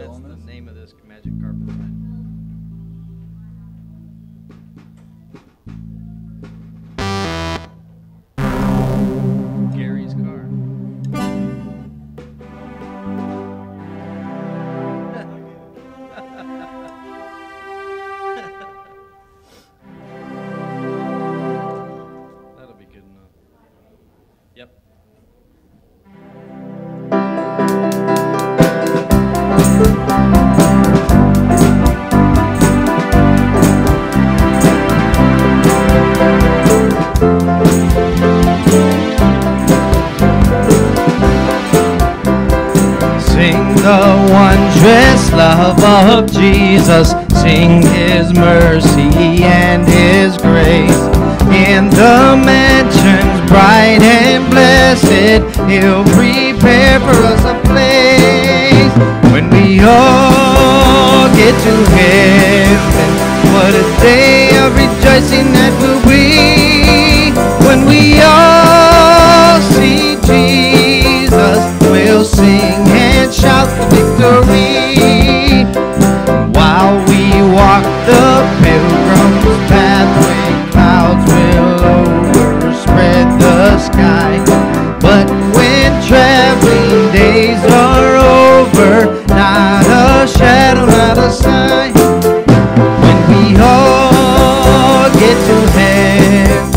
That's, Are we still that's on the name of this magic the wondrous love of Jesus. Sing his mercy and his grace. In the mansions bright and blessed, he'll prepare for us a place. When we all get to heaven, what a day of rejoicing that will be. When we all see Jesus, we'll sing and shout the victory. While we walk the pilgrim's pathway, clouds will overspread the sky. But when traveling days are over, not a shadow, not a sign. When we all get to heaven,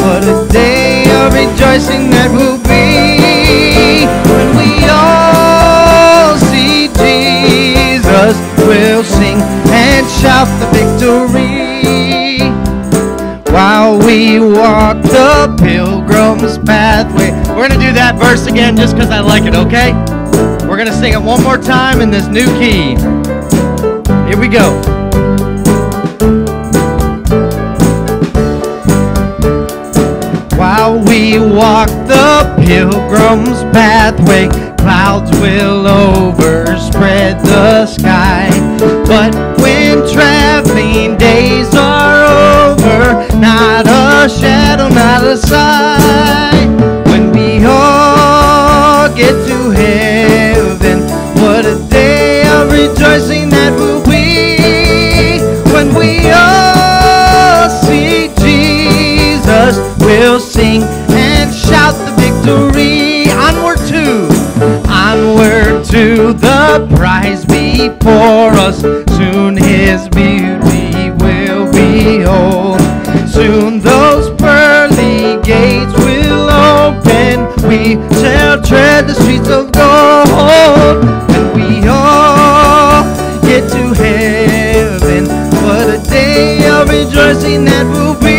what a day of rejoicing shout the victory. While we walk the pilgrim's pathway. We're going to do that verse again just because I like it, okay? We're going to sing it one more time in this new key. Here we go. While we walk the pilgrim's pathway, clouds will overspread the sky. But when traveling days are over, not a shadow, not a sign. When we all get to heaven, what a day of rejoicing that will be. When we all see Jesus, we'll sing and shout the victory. To the prize before us. Soon his beauty will be behold. Soon those pearly gates will open. We shall tread the streets of gold. And we all get to heaven. What a day of rejoicing that will be.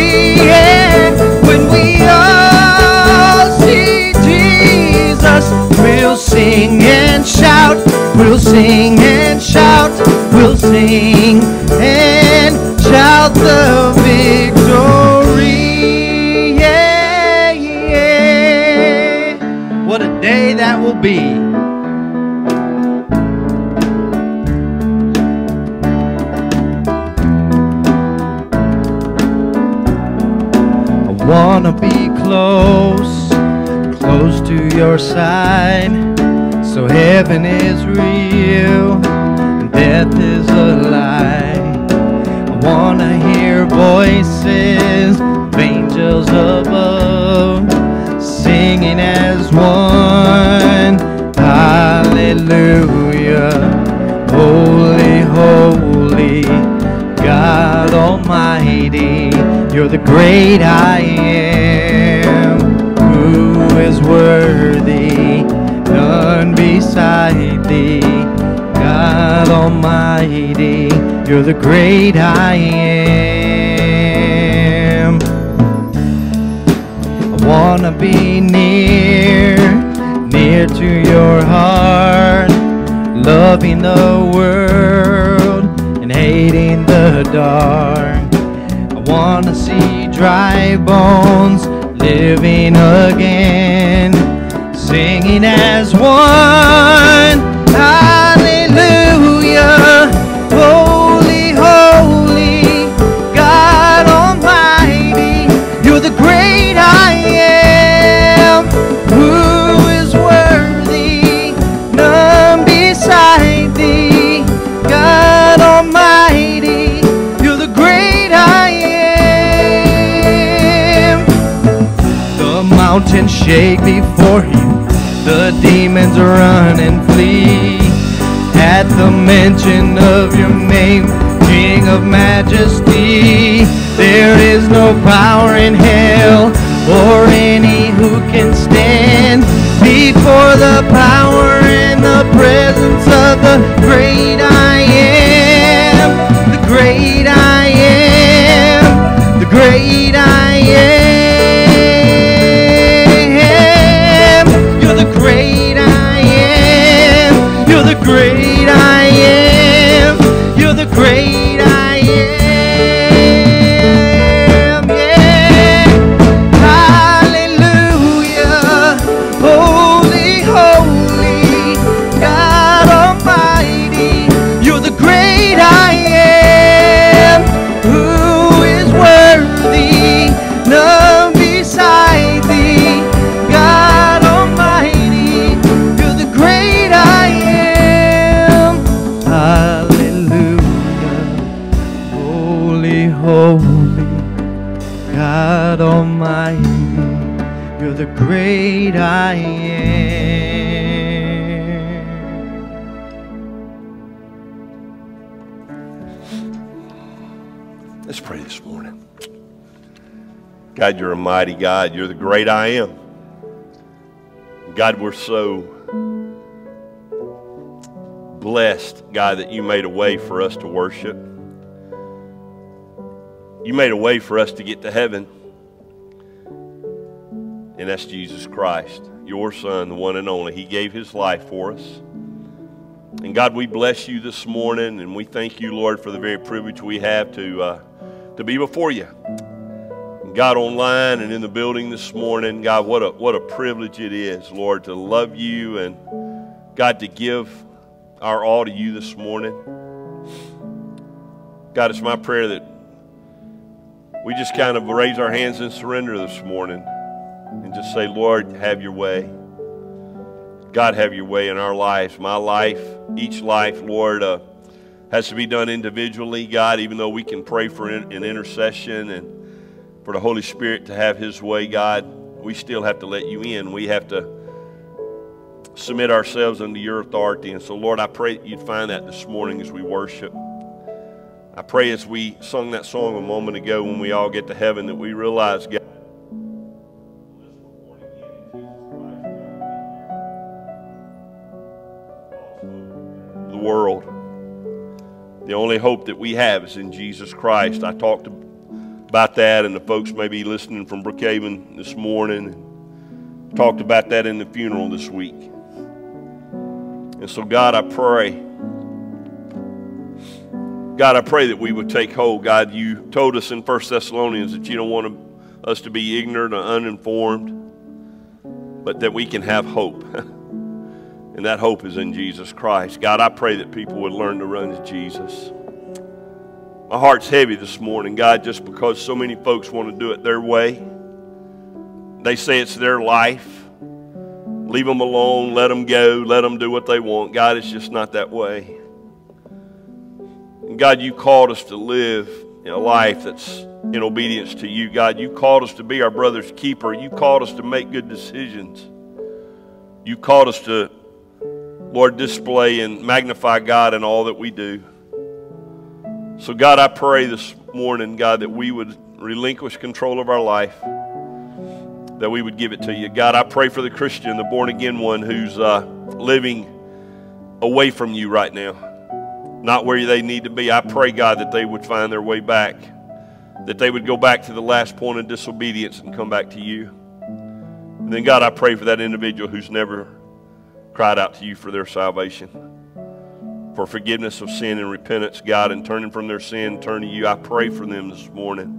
Great I am. I wanna be near, near to your heart, loving the world and hating the dark. I wanna see dry bones living again, singing as one. And shake before you. The demons run and flee at the mention of your name, King of majesty. There is no power in hell or any who can stand before the power and the presence of the great I am, the great I am, the great I am. The great God, you're a mighty God. You're the great I am. God, we're so blessed, God, that you made a way for us to worship. You made a way for us to get to heaven. And that's Jesus Christ, your Son, the one and only. He gave his life for us. And God, we bless you this morning, and we thank you, Lord, for the very privilege we have to, uh, to be before you. God, online and in the building this morning, God, what a, what a privilege it is, Lord, to love you and, God, to give our all to you this morning. God, it's my prayer that we just kind of raise our hands and surrender this morning and just say, Lord, have your way. God, have your way in our lives. My life, each life, Lord, uh, has to be done individually, God, even though we can pray for an intercession and for the Holy Spirit to have His way, God, we still have to let you in. We have to submit ourselves under your authority. And so, Lord, I pray that you'd find that this morning as we worship. I pray as we sung that song a moment ago when we all get to heaven that we realize, God, the world. The only hope that we have is in Jesus Christ. I talked about that, and the folks may be listening from Brookhaven this morning. Talked about that in the funeral this week. And so, God, I pray. God, I pray that we would take hold. God, you told us in 1 Thessalonians that you don't want us to be ignorant or uninformed, but that we can have hope. And that hope is in Jesus Christ. God, I pray that people would learn to run to Jesus. My heart's heavy this morning, God, just because so many folks want to do it their way. They say it's their life. Leave them alone, let them go, let them do what they want. God, it's just not that way. And God, you called us to live in a life that's in obedience to you. God, you called us to be our brother's keeper. You called us to make good decisions. You called us to Lord, display and magnify God in all that we do. So, God, I pray this morning, God, that we would relinquish control of our life, that we would give it to you. God, I pray for the Christian, the born again one who's uh, living away from you right now, not where they need to be. I pray, God, that they would find their way back, that they would go back to the last point of disobedience and come back to you. And then, God, I pray for that individual who's never cried out to you for their salvation, for forgiveness of sin and repentance, God, and turning from their sin, turn to you. I pray for them this morning.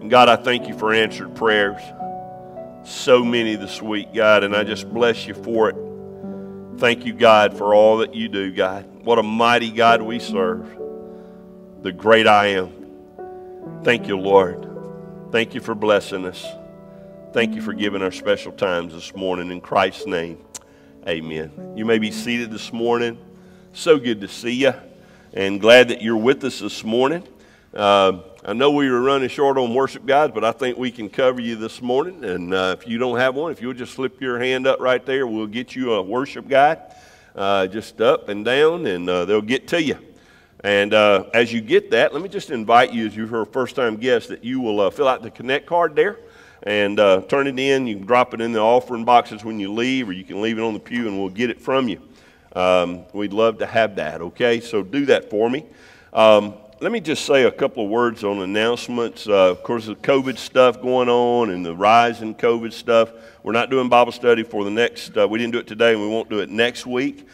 And God, I thank you for answered prayers. So many this week, God, and I just bless you for it. Thank you, God, for all that you do, God. What a mighty God we serve. The great I am. Thank you, Lord. Thank you for blessing us. Thank you for giving our special times this morning. In Christ's name, amen. You may be seated this morning. So good to see you and glad that you're with us this morning. Uh, I know we were running short on worship guides, but I think we can cover you this morning. And uh, if you don't have one, if you'll just slip your hand up right there, we'll get you a worship guide, uh, just up and down, and uh, they'll get to you. And uh, as you get that, let me just invite you, as you're a first time guest, that you will uh, fill out the Connect card there and turn it in. You can drop it in the offering boxes when you leave, or you can leave it on the pew and we'll get it from you. Um, we'd love to have that, okay? So do that for me. Um, let me just say a couple of words on announcements. Uh, of course, the COVID stuff going on and the rise in COVID stuff. We're not doing Bible study for the next, uh, we didn't do it today and we won't do it next week.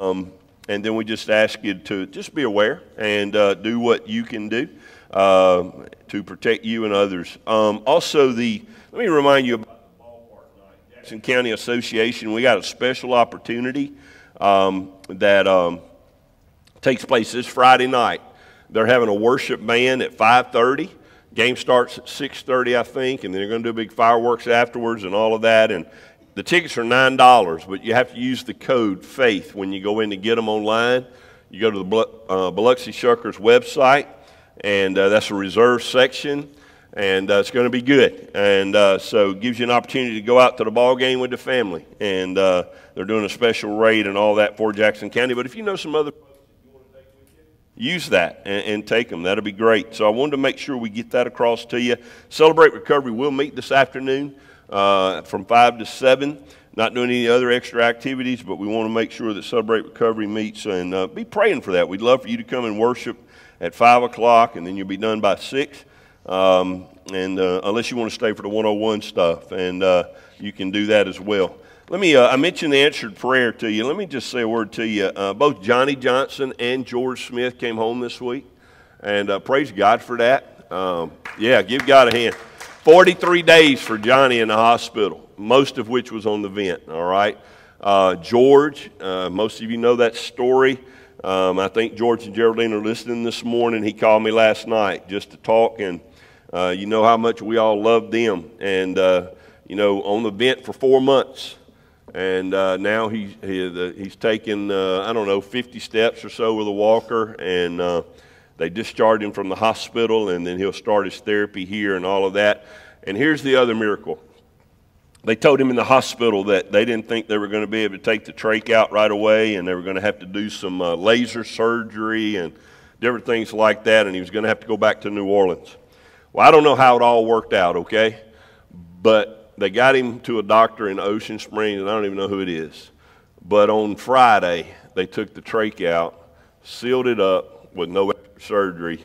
Um, and then we just ask you to just be aware and uh, do what you can do uh, to protect you and others. Um, also, the let me remind you about the ballpark night. Jackson County Association. We got a special opportunity um, that um, takes place this Friday night. They're having a worship band at 5:30. Game starts at 6:30, I think, and they're going to do big fireworks afterwards and all of that. And the tickets are nine dollars, but you have to use the code FAITH when you go in to get them online. You go to the uh, Biloxi Shuckers website, and uh, that's a reserve section, and uh, it's going to be good. And uh, so gives you an opportunity to go out to the ball game with the family, and uh, they're doing a special rate and all that for Jackson County. But if you know some other use that and, and, take them. That'll be great. So I wanted to make sure we get that across to you. Celebrate Recovery We'll meet this afternoon uh, from 5 to 7. Not doing any other extra activities, but we want to make sure that Celebrate Recovery meets and uh, be praying for that. We'd love for you to come and worship at 5 o'clock, and then you'll be done by 6. Um, and uh, unless you want to stay for the 101 stuff, and uh, you can do that as well. Let me, uh, I mentioned the answered prayer to you. Let me just say a word to you. Uh, both Johnny Johnson and George Smith came home this week, and uh, praise God for that. Um, yeah, give God a hand. 43 days for Johnny in the hospital, most of which was on the vent, all right? Uh, George, most of you know that story. Um, I think George and Geraldine are listening this morning. He called me last night just to talk, and uh, you know how much we all love them. And, uh, you know, on the vent for four months. And uh, now he, he, he's taken, uh, I don't know, 50 steps or so with a walker, and they discharged him from the hospital, and then he'll start his therapy here and all of that. And here's the other miracle. They told him in the hospital that they didn't think they were going to be able to take the trach out right away, and they were going to have to do some uh, laser surgery and different things like that, and he was going to have to go back to New Orleans. Well, I don't know how it all worked out, okay? But they got him to a doctor in Ocean Springs, and I don't even know who it is. But on Friday, they took the trach out, sealed it up, with no surgery.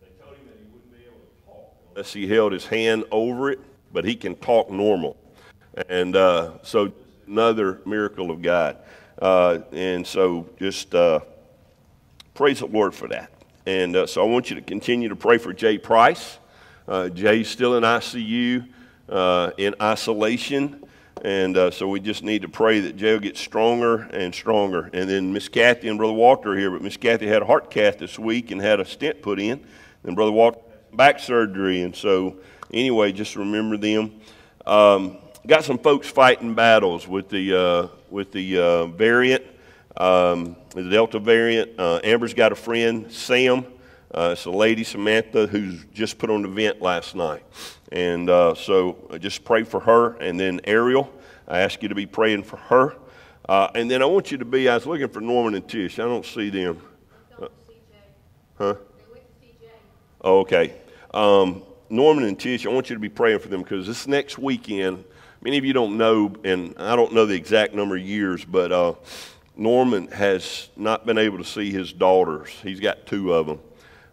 They told him that he wouldn't be able to talk unless he held his hand over it, but he can talk normal. And uh, so, another miracle of God. Uh, and so, just uh, praise the Lord for that. And uh, so, I want you to continue to pray for Jay Price. Uh, Jay's still in ICU, uh, in isolation. And uh, so we just need to pray that Jay will get stronger and stronger. And then Miss Kathy and Brother Walter are here, but Miss Kathy had a heart cath this week and had a stent put in. And Brother Walter back surgery. And so, anyway, just remember them. Um, got some folks fighting battles with the, uh, with the uh, variant, um, the Delta variant. Uh, Amber's got a friend, Sam. Uh, it's a lady, Samantha, who's just put on the vent last night. And uh, so just pray for her. And then Ariel, I ask you to be praying for her. Uh, and then I want you to be, I was looking for Norman and Tish. I don't see them. Uh, huh? Oh, okay. Um, Norman and Tish, I want you to be praying for them because this next weekend, many of you don't know, and I don't know the exact number of years, but uh, Norman has not been able to see his daughters. He's got two of them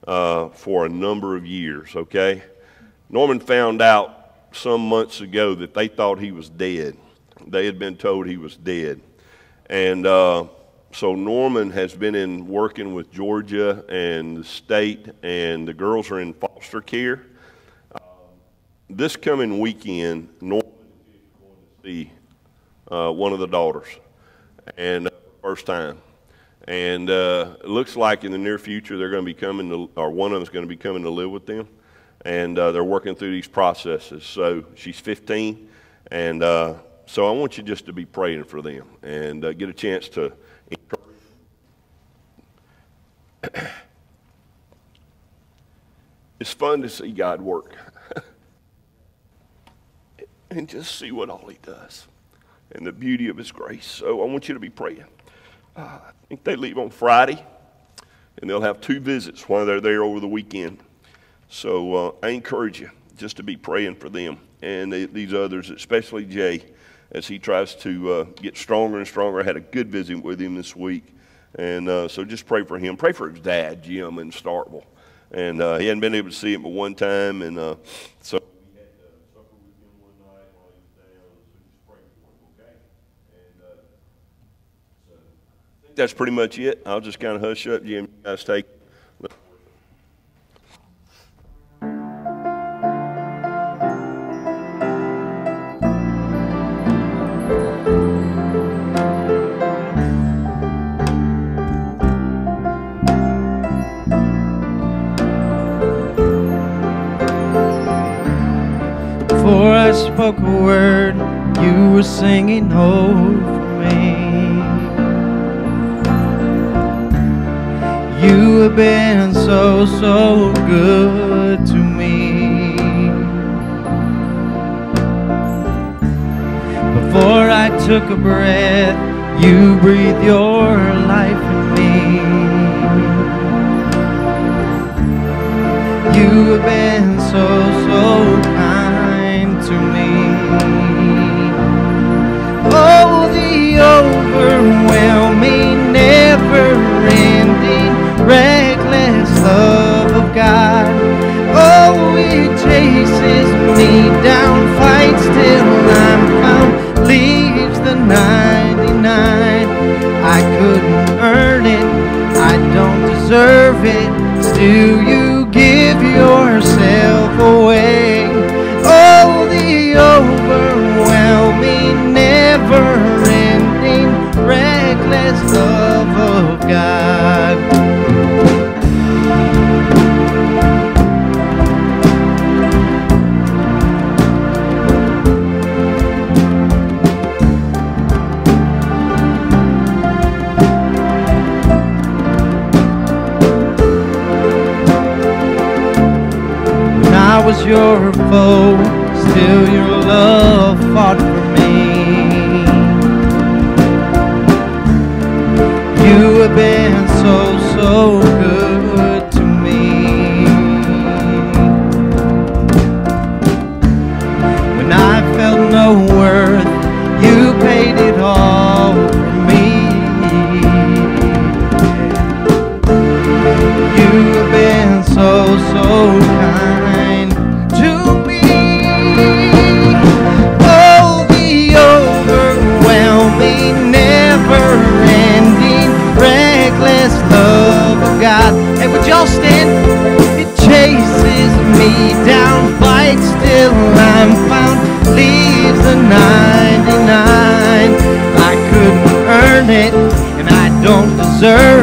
uh, for a number of years, okay? Norman found out some months ago that they thought he was dead. They had been told he was dead. And uh, so Norman has been in working with Georgia and the state, and the girls are in foster care. Uh, this coming weekend, Norman is going to see uh, one of the daughters, and uh, first time. And uh, it looks like in the near future they're going to be coming to, or one of them is going to be coming to live with them. And uh, they're working through these processes. So she's 15. And uh, so I want you just to be praying for them and uh, get a chance to encourage fun to see God work and just see what all He does and the beauty of His grace. So I want you to be praying. Uh, I think they leave on Friday, and they'll have two visits while they're there over the weekend. So uh, I encourage you just to be praying for them and the, these others, especially Jay, as he tries to uh, get stronger and stronger. I had a good visit with him this week. And uh, so just pray for him. Pray for his dad, Jim, in Starkville. And uh, he hadn't been able to see him but one time. And uh, so we had uh, supper with him one night while he was down. So just pray for him, okay? And uh, so I think that's pretty much it. I'll just kind of hush up, Jim. You guys take. Before I spoke a word, you were singing over been so, so good to me. Before I took a breath, you breathed your life in me. You have been so, so God. Oh, it chases me down, fights till I'm found, leaves the 99. I couldn't earn it, I don't deserve it. Still, you give yourself away. Oh, the overwhelming, never ending, reckless love of God. Was your foe, still your love fought for me. You have been so, so Stand? It chases me down, fights till I'm found, leaves the 99. I couldn't earn it, and I don't deserve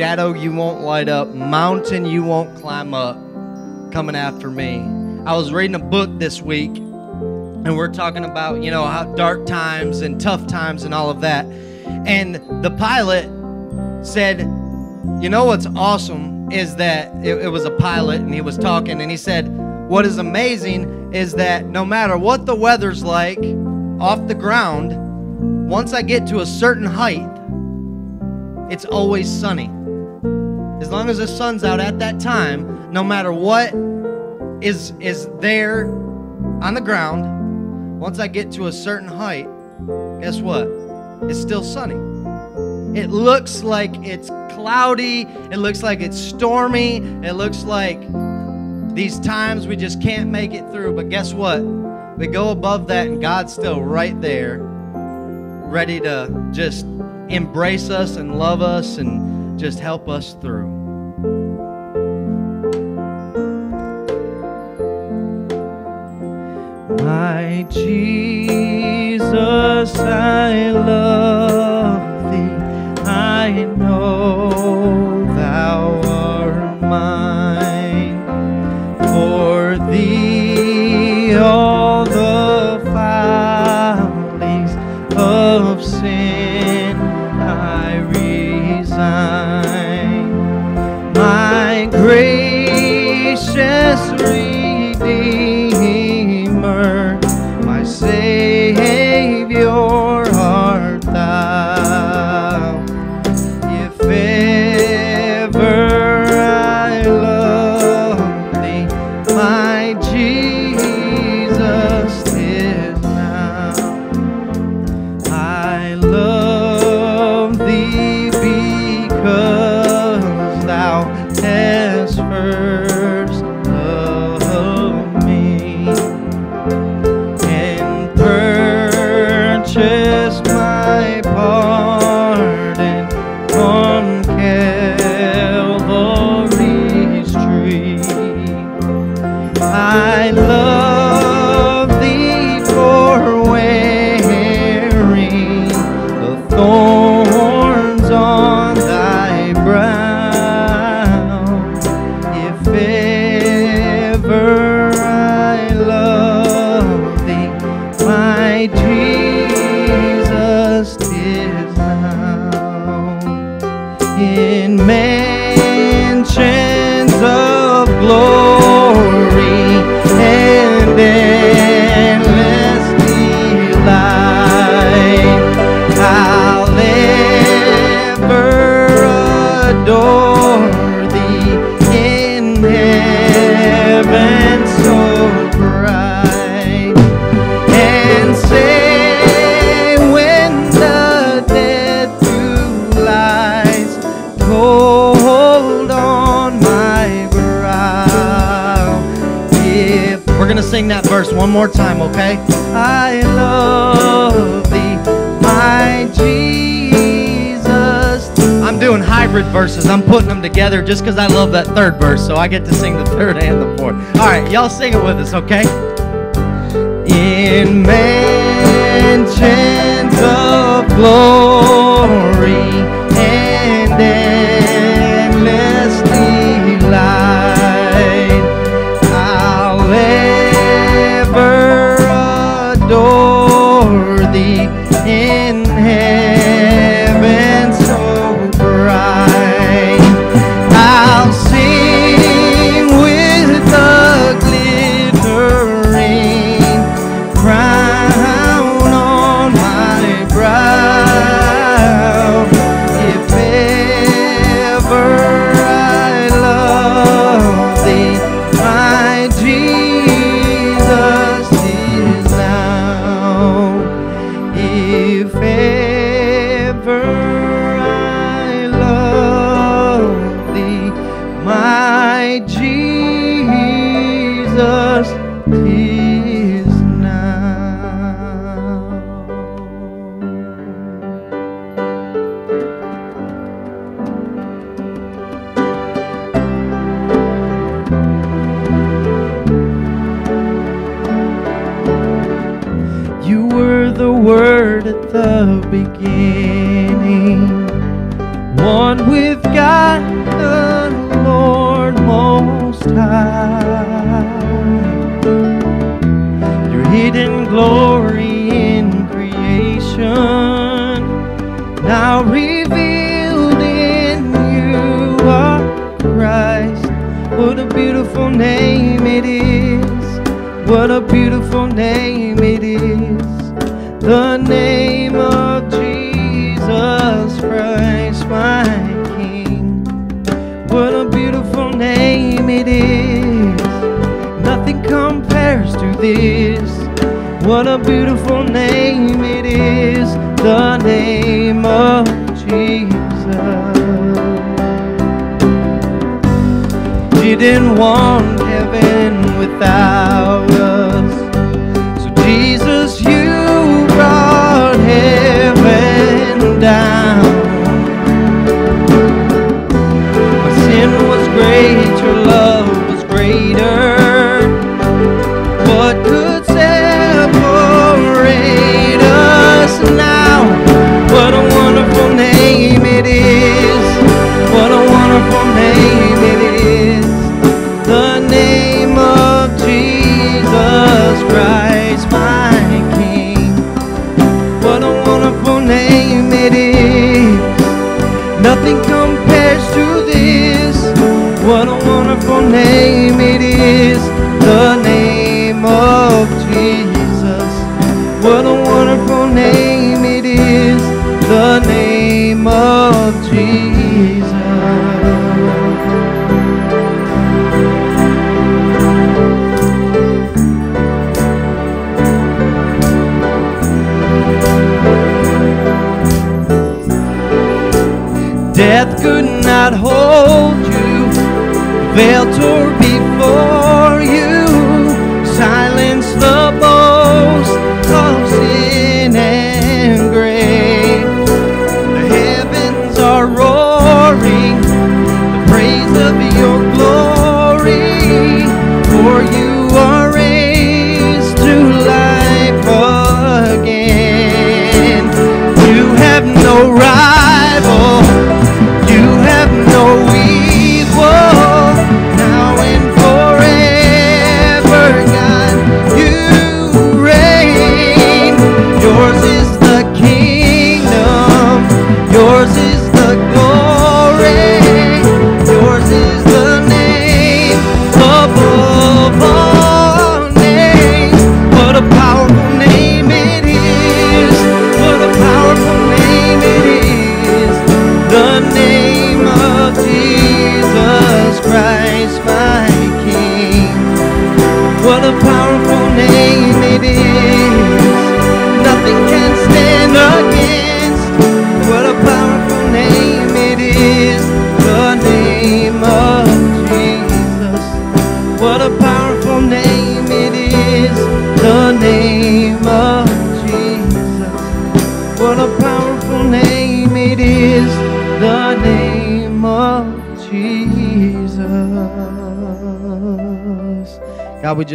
shadow you won't light up, mountain you won't climb up, coming after me. I was reading a book this week, and we're talking about, you know, how dark times and tough times and all of that. And the pilot said, You know what's awesome is that it, it was a pilot, and he was talking, and he said, What is amazing is that no matter what the weather's like off the ground, once I get to a certain height, it's always sunny. As long as the sun's out at that time, no matter what is is there on the ground, once I get to a certain height, guess what? It's still sunny. It looks like it's cloudy, it looks like it's stormy, it looks like these times we just can't make it through, but guess what? We go above that and God's still right there, ready to just embrace us and love us and just help us through. My Jesus, I love thee. I know one more time, okay? I love thee, my Jesus. I'm doing hybrid verses. I'm putting them together just because I love that third verse, so I get to sing the third and the fourth. All right, y'all sing it with us, okay? in mansions of glory and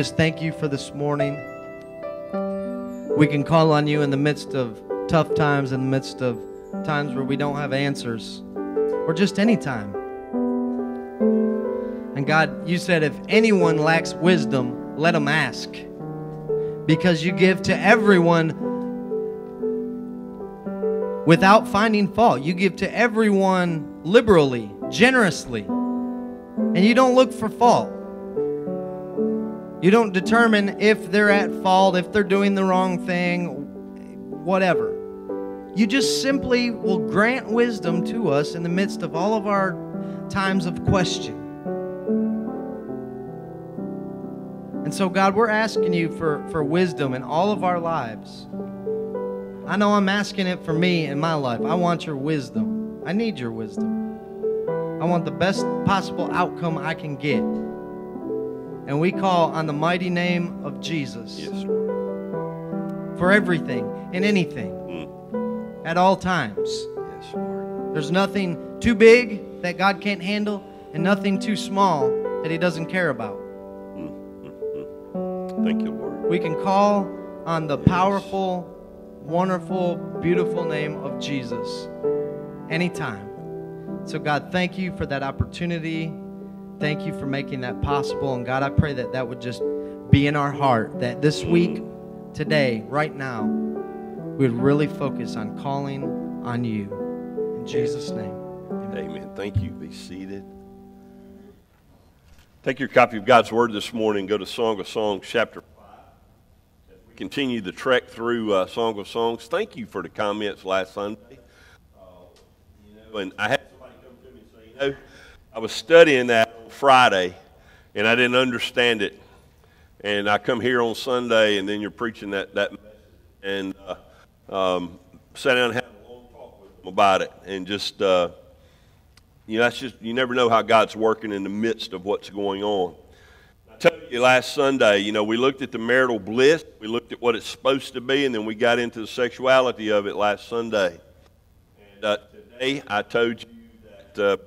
just thank you for this morning. We can call on you in the midst of tough times, in the midst of times where we don't have answers, or just any time. And God, you said if anyone lacks wisdom, let them ask. Because you give to everyone without finding fault. You give to everyone liberally, generously. And you don't look for fault. You don't determine if they're at fault, if they're doing the wrong thing, whatever. You just simply will grant wisdom to us in the midst of all of our times of question. And so, God, we're asking you for, for wisdom in all of our lives. I know I'm asking it for me in my life. I want your wisdom. I need your wisdom. I want the best possible outcome I can get. And we call on the mighty name of Jesus Yes, Lord. for everything and anything Mm. at all times. Yes, Lord. There's nothing too big that God can't handle and nothing too small that He doesn't care about. Thank you, Lord. We can call on the powerful, wonderful, beautiful name of Jesus anytime. So, God, thank you for that opportunity. Thank you for making that possible. And God, I pray that that would just be in our heart, that this week, today, right now, we would really focus on calling on you. In Jesus' name. Amen. Thank you. Be seated. Take your copy of God's Word this morning. Go to Song of Songs, chapter 5. We continue the trek through uh, Song of Songs, thank you for the comments last Sunday. Uh, you know, and I had somebody come to me and say, you know, I was studying that on Friday, and I didn't understand it. And I come here on Sunday, and then you're preaching that, that message. And uh, um, sat down and had a long talk with them about it, and just... Uh, you know, that's just, you never know how God's working in the midst of what's going on. I told you last Sunday, you know, we looked at the marital bliss, we looked at what it's supposed to be, and then we got into the sexuality of it last Sunday. And uh, today I told you that uh,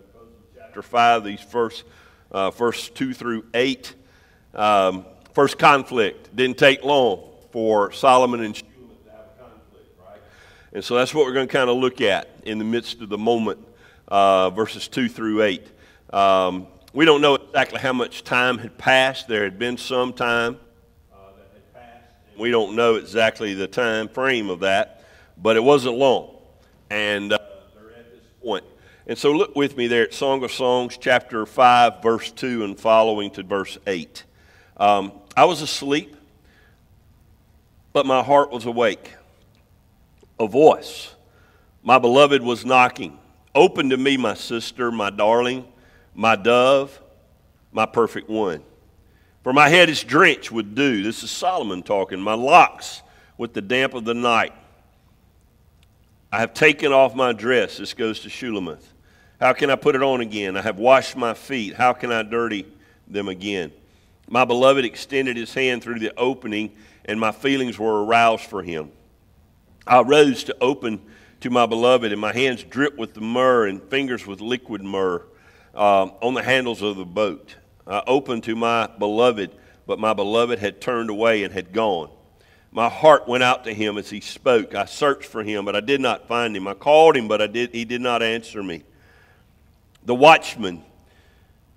chapter 5, these first, uh, first 2 through 8, um, first conflict didn't take long for Solomon and Shulamith to have a conflict, right? And so that's what we're going to kind of look at in the midst of the moment uh, verses 2 through 8. Um, we don't know exactly how much time had passed. There had been some time uh, that had passed. We don't know exactly the time frame of that, but it wasn't long. And uh, they're at this point. And so look with me there at Song of Songs, chapter 5, verse 2, and following to verse 8. Um, I was asleep, but my heart was awake. A voice, my beloved, was knocking. Open to me, my sister, my darling, my dove, my perfect one. For my head is drenched with dew. This is Solomon talking. My locks with the damp of the night. I have taken off my dress. This goes to Shulamith. How can I put it on again? I have washed my feet. How can I dirty them again? My beloved extended his hand through the opening, and my feelings were aroused for him. I rose to open to my beloved, and my hands drip with the myrrh and fingers with liquid myrrh um, on the handles of the boat. I opened to my beloved, but my beloved had turned away and had gone. My heart went out to him as he spoke. I searched for him, but I did not find him. I called him, but I did, he did not answer me. The watchmen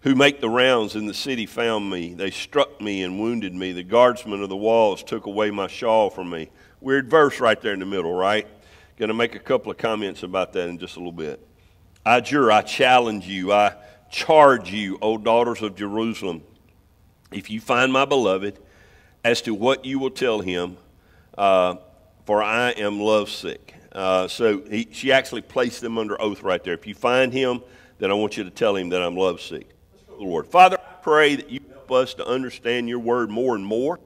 who make the rounds in the city found me. They struck me and wounded me. The guardsmen of the walls took away my shawl from me. Weird verse right there in the middle, right? Going to make a couple of comments about that in just a little bit. I jure, I challenge you, I charge you, O daughters of Jerusalem, if you find my beloved, as to what you will tell him, uh, for I am lovesick. Uh, so he, she actually placed them under oath right there. If you find him, then I want you to tell him that I'm lovesick. The Lord. Father, I pray that you help us to understand your word more and more.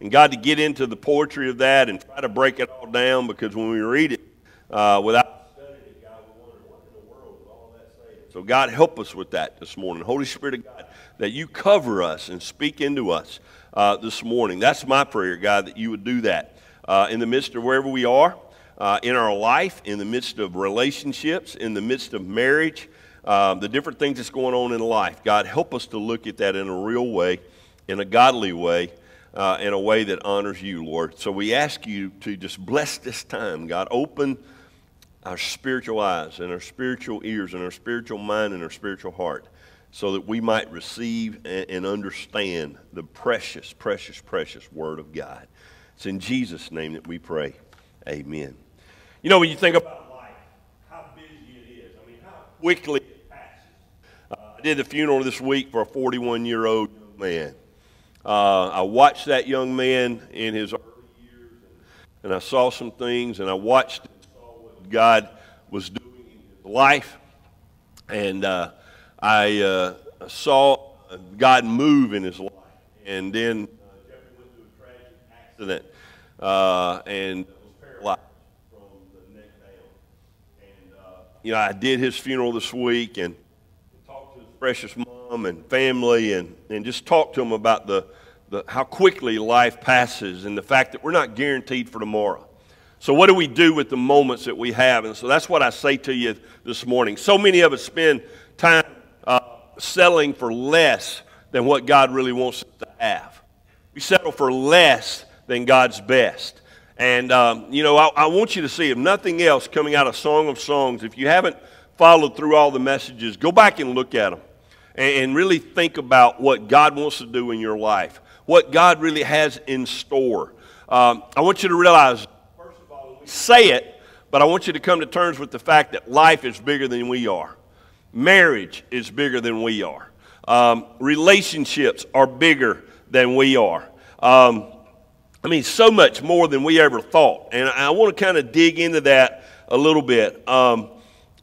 And God, to get into the poetry of that and try to break it all down because when we read it, uh, without studying it, God, we in the world all that saying. So, God, help us with that this morning. Holy Spirit of God, that you cover us and speak into us uh, this morning. That's my prayer, God, that you would do that uh, in the midst of wherever we are, uh, in our life, in the midst of relationships, in the midst of marriage, um, the different things that's going on in life. God, help us to look at that in a real way, in a godly way uh, in a way that honors you, Lord. So we ask you to just bless this time, God. Open our spiritual eyes and our spiritual ears and our spiritual mind and our spiritual heart so that we might receive and understand the precious, precious, precious Word of God. It's in Jesus' name that we pray. Amen. You know, when you think about life, how busy it is, I mean, how quickly I did the funeral this week for a 41 year old man. Uh, I watched that young man in his early years, and I saw some things, and I watched and saw what God was doing in his life, and uh, I uh, saw God move in his life. And then uh, Jeffrey went through a tragic accident uh, and was paralyzed from the neck down. And uh, you know, I did his funeral this week, and precious mom and family and, and just talk to them about the, the, how quickly life passes and the fact that we're not guaranteed for tomorrow. So, what do we do with the moments that we have? And so that's what I say to you this morning. So many of us spend time uh, settling for less than what God really wants us to have. We settle for less than God's best. And, um, you know, I, I want you to see, if nothing else, coming out of Song of Songs, if you haven't followed through all the messages, go back and look at them. And, really think about what God wants to do in your life, what God really has in store. Um, I want you to realize, first of all, say it, but I want you to come to terms with the fact that life is bigger than we are. Marriage is bigger than we are. Um, relationships are bigger than we are. Um, I mean, so much more than we ever thought. And I, I want to kind of dig into that a little bit. Um,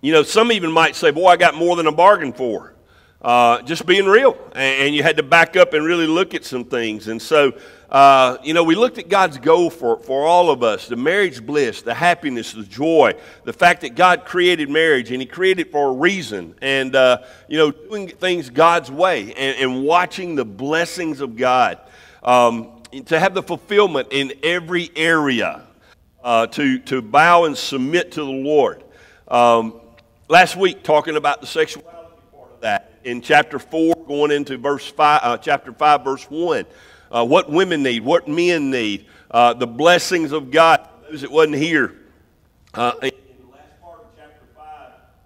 you know, some even might say, boy, I got more than a bargain for. Uh, just being real. And, you had to back up and really look at some things. And so, uh, you know, we looked at God's goal for, for all of us the marriage bliss, the happiness, the joy, the fact that God created marriage and He created it for a reason. And, uh, you know, doing things God's way and, and watching the blessings of God. Um, to have the fulfillment in every area, uh, to, to bow and submit to the Lord. Um, last week, talking about the sexuality in chapter 4, going into verse 5, uh, chapter 5, verse 1, uh, what women need, what men need, uh, the blessings of God. Those that wasn't here, uh, in the last part of chapter 5,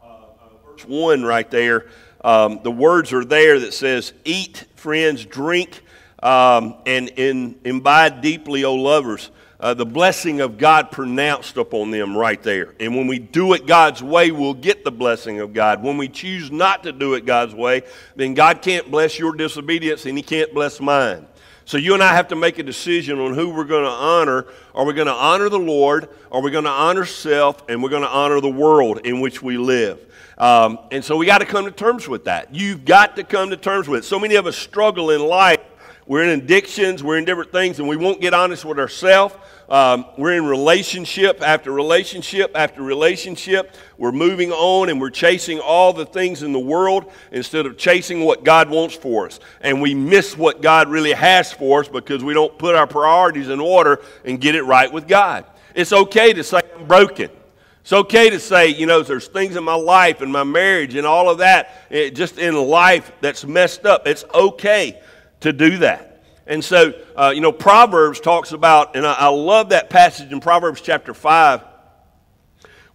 uh, verse 1 right there, um, the words are there that says, Eat, friends, drink, um, and in, imbibe deeply, O lovers, uh, the blessing of God pronounced upon them right there. And when we do it God's way, we'll get the blessing of God. When we choose not to do it God's way, then God can't bless your disobedience and He can't bless mine. So you and I have to make a decision on who we're going to honor. Are we going to honor the Lord? Are we going to honor self? And we're going to honor the world in which we live. Um, and so we got to come to terms with that. You've got to come to terms with it. So many of us struggle in life we're in addictions, we're in different things, and we won't get honest with ourselves. Um, we're in relationship after relationship after relationship. We're moving on and we're chasing all the things in the world instead of chasing what God wants for us. And we miss what God really has for us because we don't put our priorities in order and get it right with God. It's okay to say, I'm broken. It's okay to say, you know, there's things in my life and my marriage and all of that, it, just in life that's messed up. It's okay to do that. And so, uh, you know, Proverbs talks about, and I, I love that passage in Proverbs chapter 5,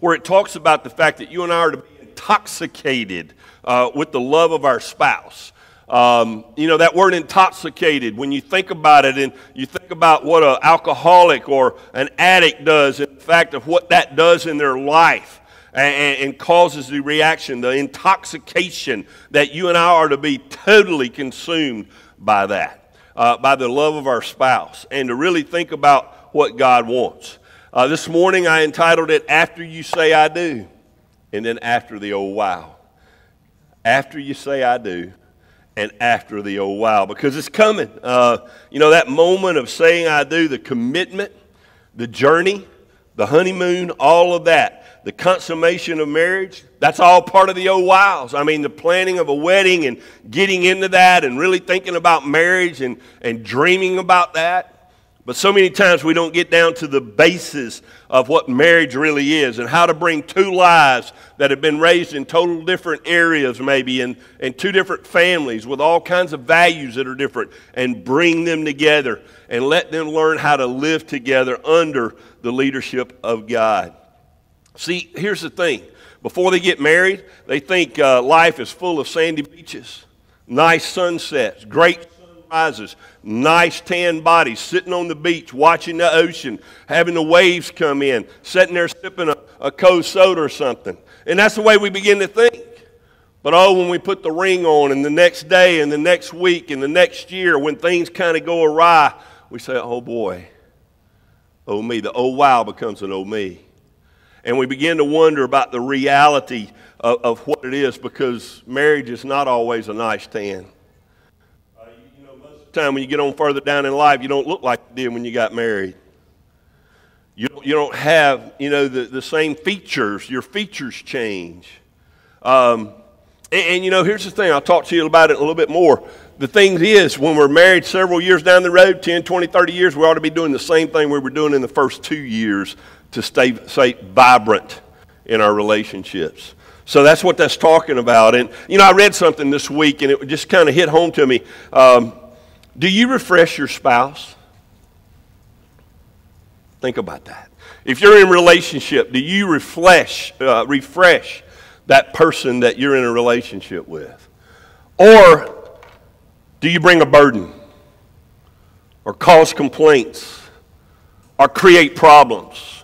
where it talks about the fact that you and I are to be intoxicated uh, with the love of our spouse. Um, you know, that word intoxicated, when you think about it and you think about what an alcoholic or an addict does, in fact, of what that does in their life and, and causes the reaction, the intoxication that you and I are to be totally consumed by that, uh, by the love of our spouse, and to really think about what God wants. Uh, this morning I entitled it After You Say I Do, and then After the Old Wow. After you say I do, and after the old wow, because it's coming. Uh, you know, that moment of saying I do, the commitment, the journey, the honeymoon, all of that the consummation of marriage, that's all part of the old wows. I mean, the planning of a wedding and getting into that and really thinking about marriage and, and dreaming about that. But so many times we don't get down to the basis of what marriage really is and how to bring two lives that have been raised in total different areas, maybe, and, and two different families with all kinds of values that are different, and bring them together and let them learn how to live together under the leadership of God. See, here's the thing. Before they get married, they think uh, life is full of sandy beaches, nice sunsets, great sunrises, nice tan bodies, sitting on the beach, watching the ocean, having the waves come in, sitting there sipping a, a cold soda or something. And that's the way we begin to think. But oh, when we put the ring on, and the next day, and the next week, and the next year, when things kind of go awry, we say, oh boy, oh me. The oh wow becomes an oh me and we begin to wonder about the reality of, of what it is because marriage is not always a nice tan. Uh, you, you know, most of the time when you get on further down in life, you don't look like you did when you got married. You don't, you don't have, you know, the, the same features. Your features change. Um, and, and, you know, here's the thing. I'll talk to you about it a little bit more. The thing is, when we're married several years down the road, 10, 20, 30 years, we ought to be doing the same thing we were doing in the first two years to stay, stay vibrant in our relationships. So that's what that's talking about. And, you know, I read something this week and it just kind of hit home to me. Um, do you refresh your spouse? Think about that. If you're in a relationship, do you refresh, uh, refresh that person that you're in a relationship with? Or do you bring a burden? Or cause complaints? Or create problems?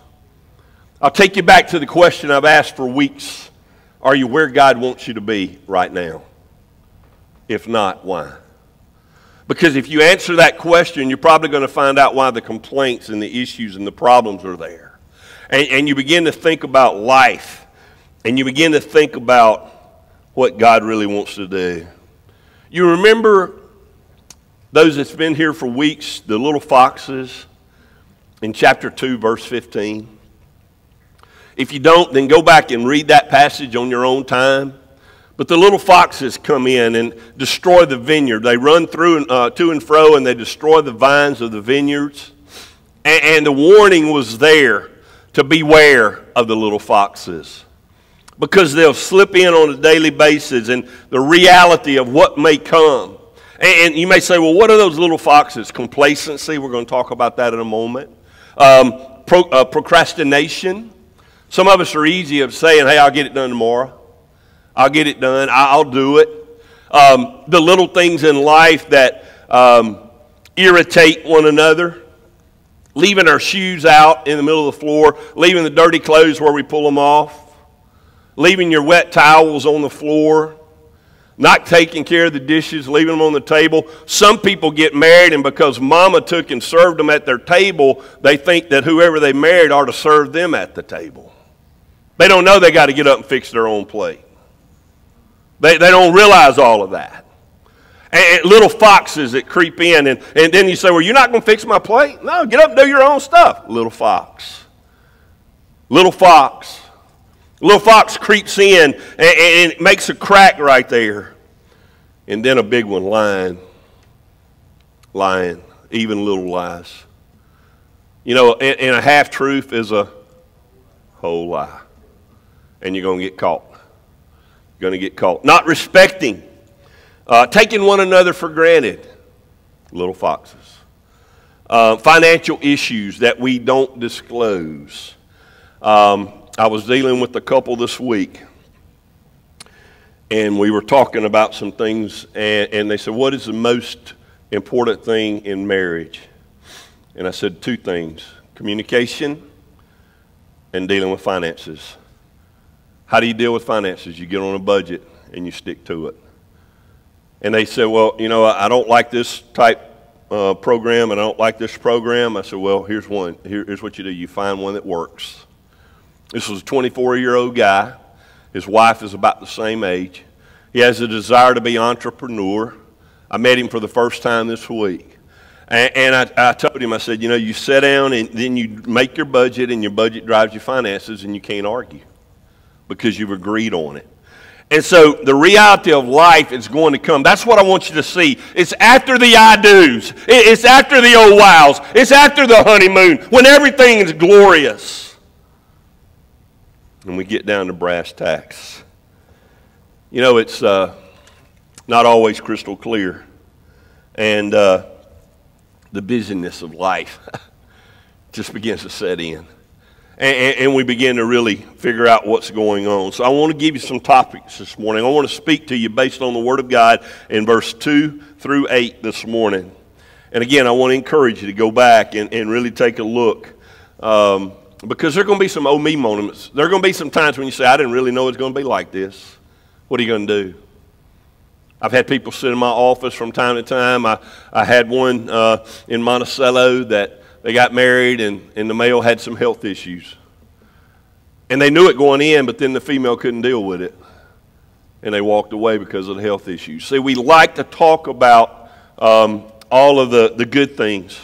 I'll take you back to the question I've asked for weeks. Are you where God wants you to be right now? If not, why? Because if you answer that question, you're probably going to find out why the complaints and the issues and the problems are there. And, and you begin to think about life, and you begin to think about what God really wants to do. You remember those that's been here for weeks, the little foxes in chapter 2, verse 15? If you don't, then go back and read that passage on your own time. But the little foxes come in and destroy the vineyard. They run through uh, to and fro and they destroy the vines of the vineyards. And, and the warning was there to beware of the little foxes because they'll slip in on a daily basis and the reality of what may come. And, and you may say, well, what are those little foxes? Complacency, we're going to talk about that in a moment. Um, pro, uh, procrastination. Some of us are easy of saying, hey, I'll get it done tomorrow. I'll get it done. I'll do it. Um, the little things in life that um, irritate one another. Leaving our shoes out in the middle of the floor. Leaving the dirty clothes where we pull them off. Leaving your wet towels on the floor. Not taking care of the dishes, leaving them on the table. Some people get married, and because mama took and served them at their table, they think that whoever they married ought to serve them at the table. They don't know they got to get up and fix their own plate. They, they don't realize all of that. And, and little foxes that creep in, and, and then you say, Well, you're not going to fix my plate? No, get up and do your own stuff. Little fox. Little fox. Little fox creeps in and, and makes a crack right there. And then a big one lying. Lying. Even little lies. You know, and, and a half truth is a whole lie. And you're going to get caught You're going to get caught. Not respecting, uh, taking one another for granted, little foxes. Uh, financial issues that we don't disclose. Um, I was dealing with a couple this week, and we were talking about some things, and, and they said, What is the most important thing in marriage? And I said, Two things communication and dealing with finances. How do you deal with finances? You get on a budget and you stick to it. And they said, Well, you know, I don't like this type uh, program and I don't like this program. I said, Well, here's one. Here, here's what you do you find one that works. This was a 24 year old guy. His wife is about the same age. He has a desire to be entrepreneur. I met him for the first time this week. And, and I, I, told him, I said, you know, you sit down and then you make your budget, and your budget drives your finances, and you can't argue because you've agreed on it. And so the reality of life is going to come. That's what I want you to see. It's after the I do's, it's after the oh wows, it's after the honeymoon when everything is glorious. And we get down to brass tacks. You know, it's uh, not always crystal clear. And uh, the busyness of life just begins to set in and, and, we begin to really figure out what's going on. So I want to give you some topics this morning. I want to speak to you based on the Word of God in verse 2 through 8 this morning. And again, I want to encourage you to go back and, and really take a look. Um, because there are going to be some oh me moments. There are going to be some times when you say, I didn't really know it's going to be like this. What are you going to do? I've had people sit in my office from time to time. I, I had one uh, in Monticello that they got married, and, and the male had some health issues. And they knew it going in, but then the female couldn't deal with it. And they walked away because of the health issues. See, we like to talk about um, all of the, the good things.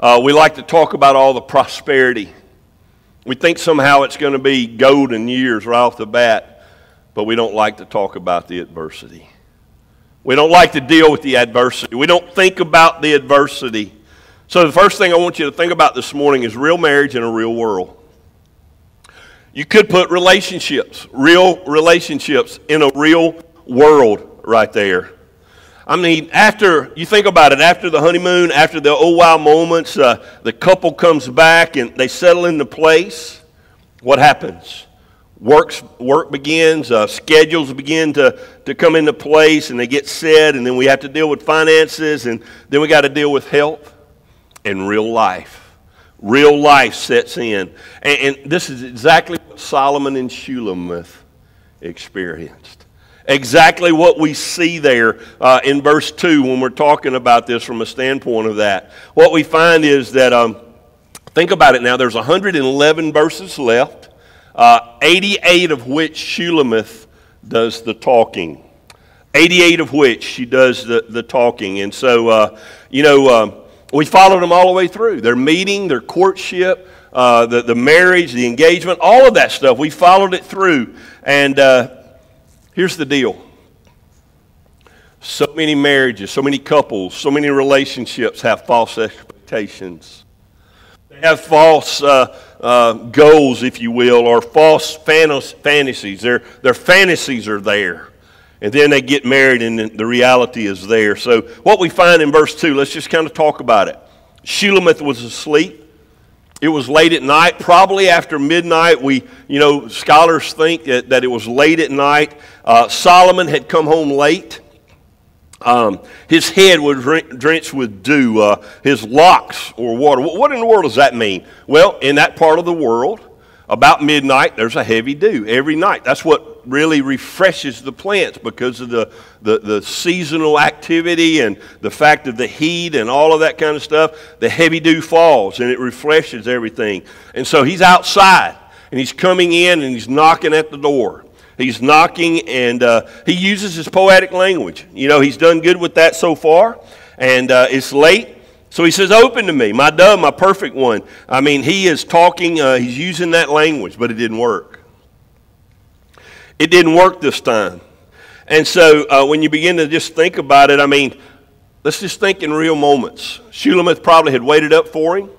Uh, we like to talk about all the prosperity. We think somehow it's going to be golden years right off the bat, but we don't like to talk about the adversity. We don't like to deal with the adversity. We don't think about the adversity. So, the first thing I want you to think about this morning is real marriage in a real world. You could put relationships, real relationships, in a real world right there. I mean, after you think about it, after the honeymoon, after the oh wow moments, uh, the couple comes back and they settle into place. What happens? works, work begins, uh, schedules begin to, to come into place, and they get set, and then we have to deal with finances, and then we got to deal with health and real life. Real life sets in. And, and this is exactly what Solomon and Shulamith experienced. Exactly what we see there uh, in verse 2 when we're talking about this from a standpoint of that. What we find is that, um, think about it now, there's 111 verses left, uh, 88 of which Shulamith does the talking. 88 of which she does the, the talking. And so, uh, you know, uh, we followed them all the way through their meeting, their courtship, uh, the, the marriage, the engagement, all of that stuff. We followed it through. And uh, here's the deal so many marriages, so many couples, so many relationships have false expectations. They have false uh, uh, goals, if you will, or false fantasies. Their, their fantasies are there. And then they get married, and the reality is there. So, what we find in verse 2, let's just kind of talk about it. Shulamith was asleep. It was late at night, probably after midnight. We, you know, scholars think that, that it was late at night. Uh, Solomon had come home late. Um, his head was drenched with dew. Uh, his locks or water. What in the world does that mean? Well, in that part of the world, about midnight, there's a heavy dew every night. That's what really refreshes the plants because of the, the, the, seasonal activity and the fact of the heat and all of that kind of stuff. The heavy dew falls and it refreshes everything. And so he's outside and he's coming in and he's knocking at the door. He's knocking and uh, he uses his poetic language. You know, he's done good with that so far. And uh, it's late. So he says, Open to me, my dove, my perfect one. I mean, he is talking, uh, he's using that language, but it didn't work. It didn't work this time. And so uh, when you begin to just think about it, I mean, let's just think in real moments. Shulamith probably had waited up for him.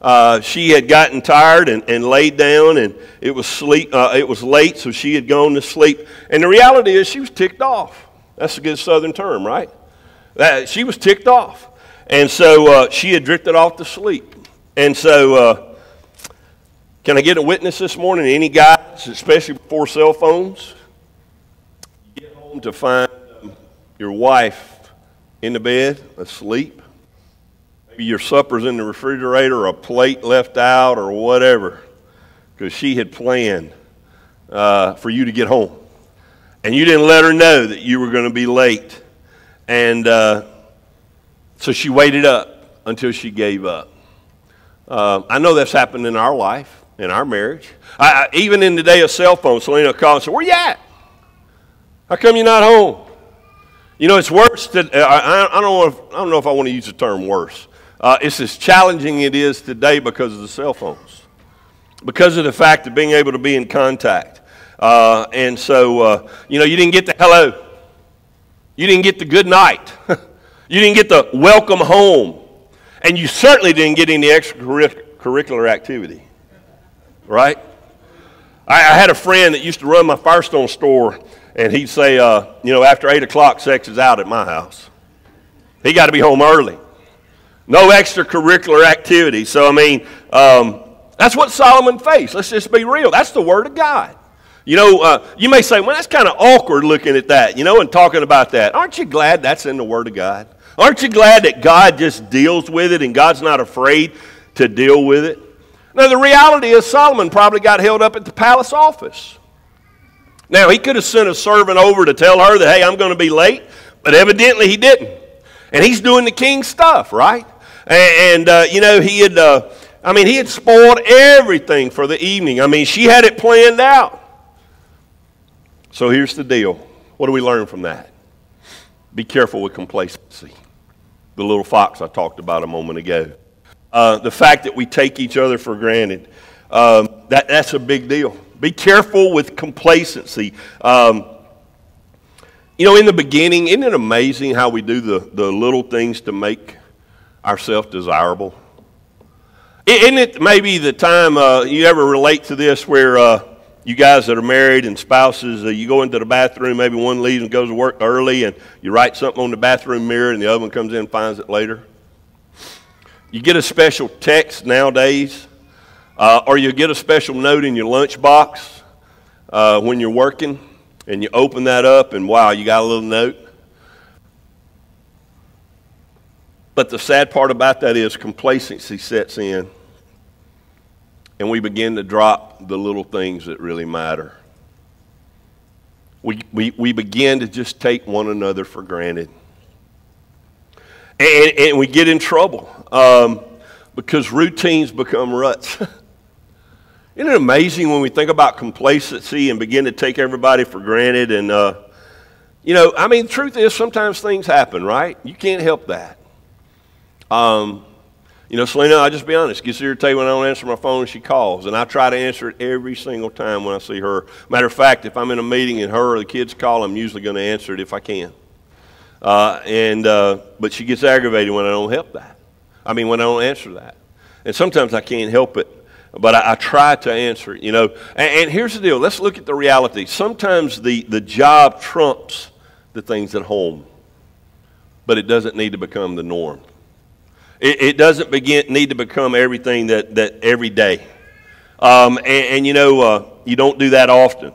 Uh, she had gotten tired and, and laid down, and it was sleep. Uh, it was late, so she had gone to sleep. And the reality is, she was ticked off. That's a good Southern term, right? That, she was ticked off. And so uh, she had drifted off to sleep. And so, uh, can I get a witness this morning? Any guys, especially before cell phones? get home to find um, your wife in the bed, asleep. Maybe your supper's in the refrigerator, or a plate left out, or whatever, because she had planned uh, for you to get home. And you didn't let her know that you were going to be late. And uh, so she waited up until she gave up. Uh, I know that's happened in our life, in our marriage. I, I, even in the day of cell phones, Selena called and said, Where you at? How come you're not home? You know, it's worse. To, uh, I, I, don't if, I don't know if I want to use the term worse. Uh, it's as challenging it is today because of the cell phones, because of the fact of being able to be in contact. Uh, and so, uh, you know, you didn't get the hello, you didn't get the good night. You didn't get the welcome home. And you certainly didn't get any extracurricular activity. Right? I, I, had a friend that used to run my Firestone store, and he'd say, uh, you know, after 8 o'clock, sex is out at my house. He got to be home early. No extracurricular activity. So, I mean, um, that's what Solomon faced. Let's just be real. That's the Word of God. You know, uh, you may say, well, that's kind of awkward looking at that, you know, and talking about that. Aren't you glad that's in the Word of God? Aren't you glad that God just deals with it and God's not afraid to deal with it? Now, the reality is, Solomon probably got held up at the palace office. Now, he could have sent a servant over to tell her that, hey, I'm going to be late, but evidently he didn't. And he's doing the king's stuff, right? And, uh, you know, he had, uh, I mean, he had spoiled everything for the evening. I mean, she had it planned out. So here's the deal. What do we learn from that? Be careful with complacency the little fox I talked about a moment ago. Uh, the fact that we take each other for granted, um, that, that's a big deal. Be careful with complacency. Um, you know, in the beginning, isn't it amazing how we do the, the little things to make ourselves desirable? Isn't it maybe the time uh, you ever relate to this where uh, you guys that are married and spouses, uh, you go into the bathroom, maybe one leaves and goes to work early, and you write something on the bathroom mirror, and the other one comes in and finds it later. You get a special text nowadays, uh, or you get a special note in your lunchbox uh, when you're working and you open that up and wow, you got a little note. But the sad part about that is complacency sets in and we begin to drop the little things that really matter. We, we, we begin to just take one another for granted. And, and we get in trouble um, because routines become ruts. Isn't it amazing when we think about complacency and begin to take everybody for granted? And, uh, you know, I mean, the truth is sometimes things happen, right? You can't help that. Um, you know, Selena, I'll just be honest, gets irritated when I don't answer my phone she calls. And I try to answer it every single time when I see her. Matter of fact, if I'm in a meeting and her or the kids call, I'm usually going to answer it if I can. Uh, and, uh, but she gets aggravated when I don't help that. I mean, when I don't answer that. And sometimes I can't help it but I, I, try to answer it, you know. And, and, here's the deal let's look at the reality. Sometimes the, the job trumps the things at home, but it doesn't need to become the norm. It, it doesn't begin, need to become everything that, that every day. Um, and, and, you know, uh, you don't do that often.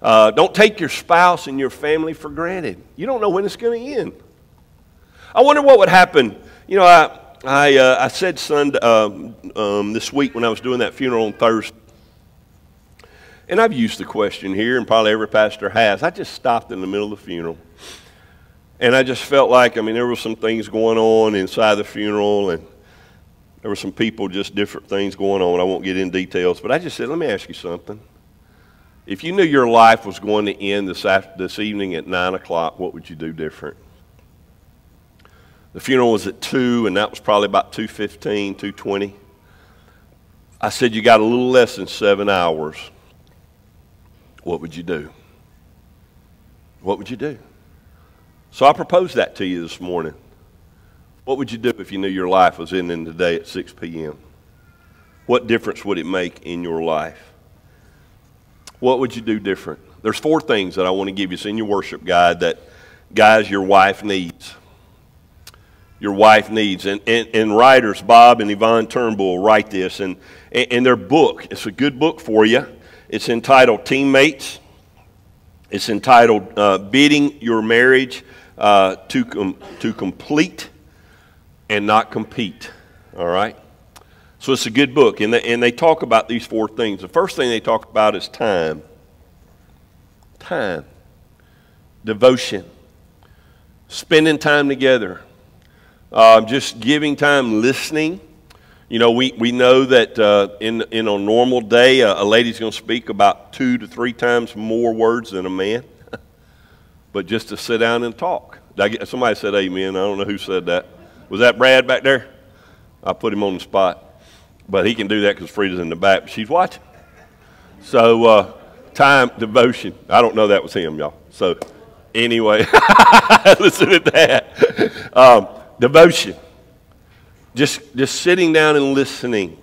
Uh, don't take your spouse and your family for granted. You don't know when it's going to end. I wonder what would happen. You know, I, I, uh, I said Sunday, uh, um, this week when I was doing that funeral on Thursday, and I've used the question here, and probably every pastor has. I just stopped in the middle of the funeral. And I just felt like, I mean, there were some things going on inside the funeral, and there were some people, just different things going on. I won't get into details, but I just said, let me ask you something. If you knew your life was going to end this, after, this evening at 9 o'clock, what would you do different? The funeral was at 2, and that was probably about 2.15, 2.20. I said, you got a little less than seven hours. What would you do? What would you do? So I proposed that to you this morning. What would you do if you knew your life was ending today at 6 p.m.? What difference would it make in your life? What would you do different? There's four things that I want to give you. It's in your worship guide that, guys, your wife needs your wife needs. And, and, and, writers, Bob and Yvonne Turnbull, write this. And, and their book, it's a good book for you. It's entitled Teammates. It's entitled uh, Building Your Marriage uh, to, com- to Complete and Not Compete. All right? So it's a good book. And they, and they talk about these four things. The first thing they talk about is time. Time. Devotion. Spending time together uh, just giving time, listening. You know, we, we know that uh, in, in a normal day, uh, a lady's going to speak about two to three times more words than a man. but just to sit down and talk. Get, somebody said amen. I don't know who said that. Was that Brad back there? I put him on the spot. But he can do that because Frida's in the back. She's watching. So, uh, time, devotion. I don't know that was him, y'all. So, anyway, listen to that. Um, Devotion. Just, just sitting down and listening.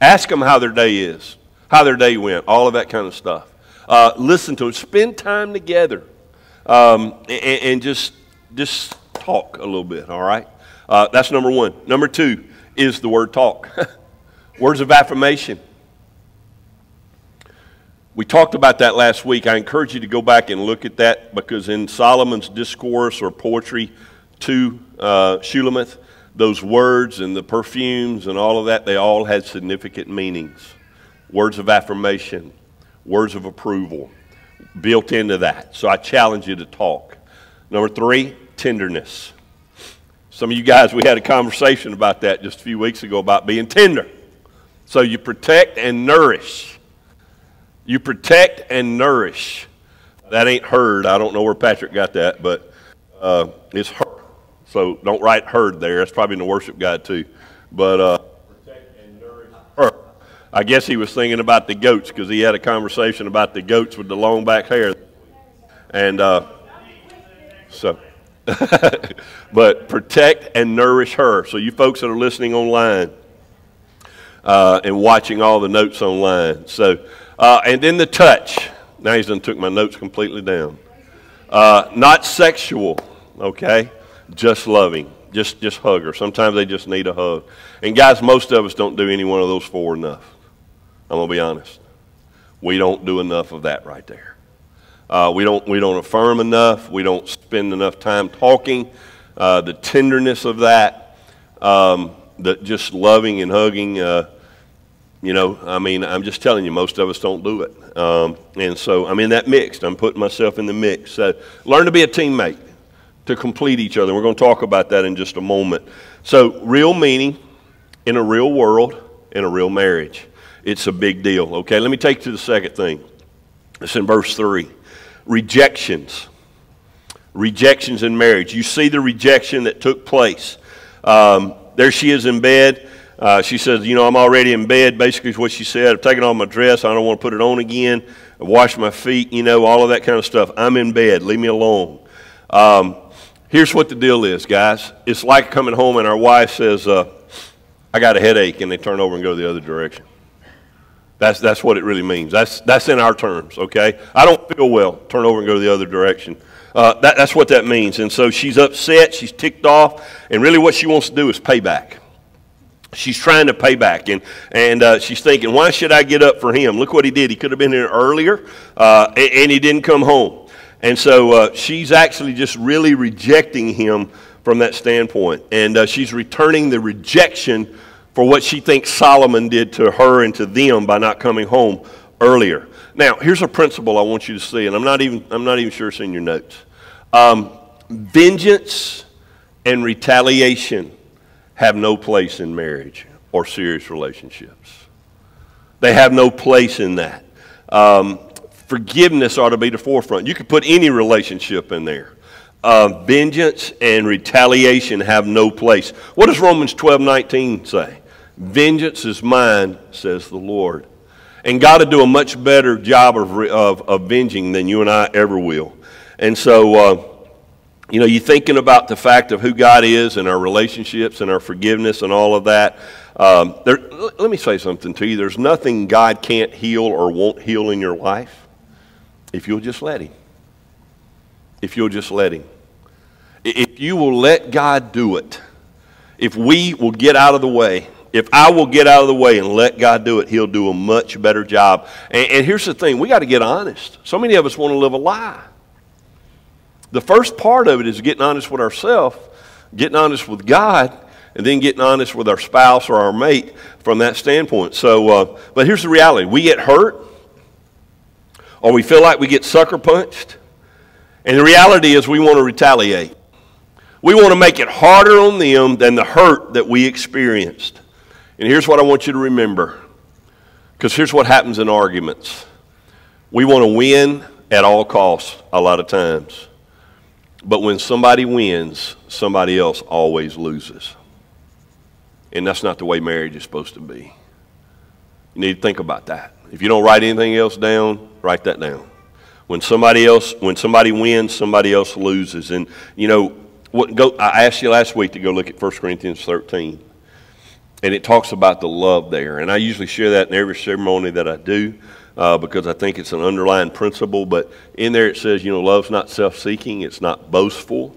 Ask them how their day is, how their day went, all of that kind of stuff. Uh, listen to them. Spend time together. Um, and, and, just, just talk a little bit, all right? Uh, that's number one. Number two is the word talk. Words of affirmation. We talked about that last week. I encourage you to go back and look at that because in Solomon's discourse or poetry, to uh, Shulamith, those words and the perfumes and all of that, they all had significant meanings. Words of affirmation, words of approval built into that. So I challenge you to talk. Number three, tenderness. Some of you guys, we had a conversation about that just a few weeks ago about being tender. So you protect and nourish. You protect and nourish. That ain't heard. I don't know where Patrick got that, but uh, it's heard. So don't write herd there. That's probably in the worship guide too. But uh, her. I guess he was thinking about the goats because he had a conversation about the goats with the long back hair. And uh, so, but protect and nourish her. So you folks that are listening online uh, and watching all the notes online. So, uh, and then the touch. Now he's done took my notes completely down. Uh, not sexual, okay? Just loving. Just, just hug her. Sometimes they just need a hug. And guys, most of us don't do any one of those four enough. I'm going to be honest. We don't do enough of that right there. Uh, we, don't, we don't affirm enough. We don't spend enough time talking. Uh, the tenderness of that, um, just loving and hugging. Uh, you know, I mean, I'm just telling you, most of us don't do it. Um, and so I'm in that mix. I'm putting myself in the mix. So learn to be a teammate to complete each other. We're going to talk about that in just a moment. So, real meaning in a real world, in a real marriage. It's a big deal. Okay, let me take to the second thing. It's in verse 3. Rejections. Rejections in marriage. You see the rejection that took place. Um, there she is in bed. Uh, she says, You know, I'm already in bed, basically, is what she said. I've taken off my dress. I don't want to put it on again. I've washed my feet, you know, all of that kind of stuff. I'm in bed. Leave me alone. Um, here's what the deal is, guys. It's like coming home and our wife says, uh, I got a headache, and they turn over and go the other direction. That's, that's what it really means. That's, that's in our terms, okay? I don't feel well. Turn over and go the other direction. Uh, that, that's what that means. And so she's upset, she's ticked off, and really what she wants to do is pay back she's trying to pay back and, and uh, she's thinking why should i get up for him look what he did he could have been here earlier uh, and, and, he didn't come home and so uh, she's actually just really rejecting him from that standpoint and uh, she's returning the rejection for what she thinks solomon did to her and to them by not coming home earlier now here's a principle i want you to see and i'm not even, I'm not even sure it's in your notes um, vengeance and retaliation have no place in marriage or serious relationships. They have no place in that. Um, forgiveness ought to be the forefront. You could put any relationship in there. Uh, vengeance and retaliation have no place. What does Romans 12 19 say? Vengeance is mine, says the Lord. And God will do a much better job of, of, avenging than you and I ever will. And so, uh, you know, you're thinking about the fact of who God is and our relationships and our forgiveness and all of that. Um, there, let me say something to you. There's nothing God can't heal or won't heal in your life if you'll just let Him. If you'll just let Him. If you will let God do it, if we will get out of the way, if I will get out of the way and let God do it, He'll do a much better job. And, and here's the thing we got to get honest. So many of us want to live a lie. The first part of it is getting honest with ourselves, getting honest with God, and then getting honest with our spouse or our mate from that standpoint. So, uh, but here's the reality we get hurt, or we feel like we get sucker punched, and the reality is we want to retaliate. We want to make it harder on them than the hurt that we experienced. And here's what I want you to remember because here's what happens in arguments we want to win at all costs a lot of times. But when somebody wins, somebody else always loses. And that's not the way marriage is supposed to be. You need to think about that. If you don't write anything else down, write that down. When somebody else, when somebody wins, somebody else loses. And you know, what go, I asked you last week to go look at 1 Corinthians 13. And it talks about the love there. And I usually share that in every ceremony that I do uh, because I think it's an underlying principle. But in there it says, you know, love's not self seeking, it's not boastful,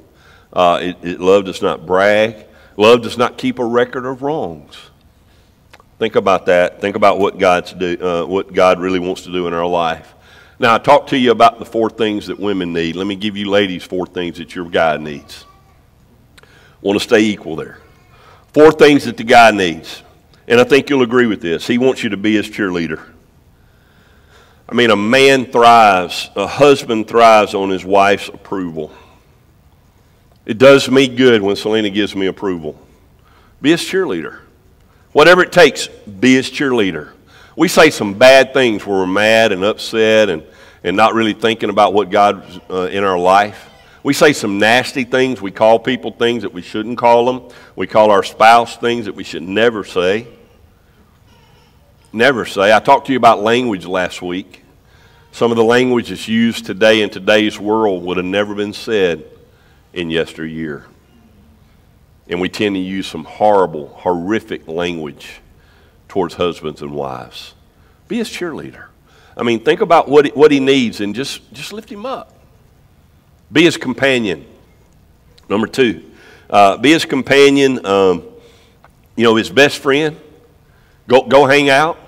uh, it, it, love does not brag, love does not keep a record of wrongs. Think about that. Think about what God's do, uh, what God really wants to do in our life. Now, I talked to you about the four things that women need. Let me give you ladies four things that your guy needs. Want to stay equal there. Four things that the guy needs. And I think you'll agree with this. He wants you to be his cheerleader. I mean, a man thrives, a husband thrives on his wife's approval. It does me good when Selena gives me approval. Be his cheerleader. Whatever it takes, be his cheerleader. We say some bad things where we're mad and upset and, and not really thinking about what God's uh, in our life. We say some nasty things. We call people things that we shouldn't call them. We call our spouse things that we should never say never say. I talked to you about language last week. Some of the language that's used today in today's world would have never been said in yesteryear. And we tend to use some horrible, horrific language towards husbands and wives. Be his cheerleader. I mean, think about what he, what he needs and just, just lift him up. Be his companion. Number two, uh, be his companion, um, you know, his best friend. Go, go hang out.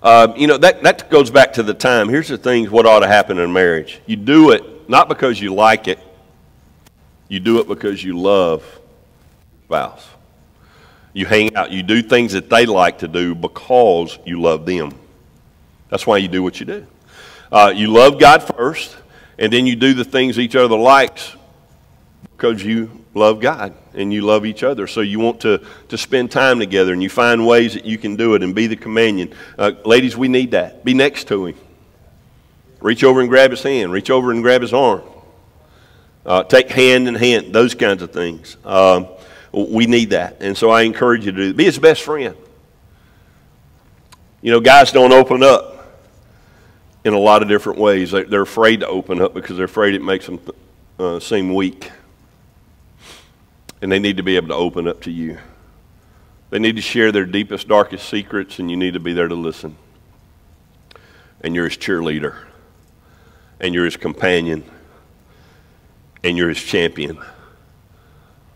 Uh, you know, that, that goes back to the time. Here's the things what ought to happen in marriage. You do it not because you like it, you do it because you love spouse. You hang out, you do things that they like to do because you love them. That's why you do what you do. Uh, you love God first, and then you do the things each other likes because you love God and you love each other. So you want to, to spend time together and you find ways that you can do it and be the companion. Uh, ladies, we need that. Be next to him. Reach over and grab his hand. Reach over and grab his arm. Uh, take hand in hand, those kinds of things. Um, we need that. And so I encourage you to do Be his best friend. You know, guys don't open up in a lot of different ways. They're afraid to open up because they're afraid it makes them uh, seem weak. And they need to be able to open up to you. They need to share their deepest, darkest secrets, and you need to be there to listen. And you're his cheerleader, and you're his companion, and you're his champion.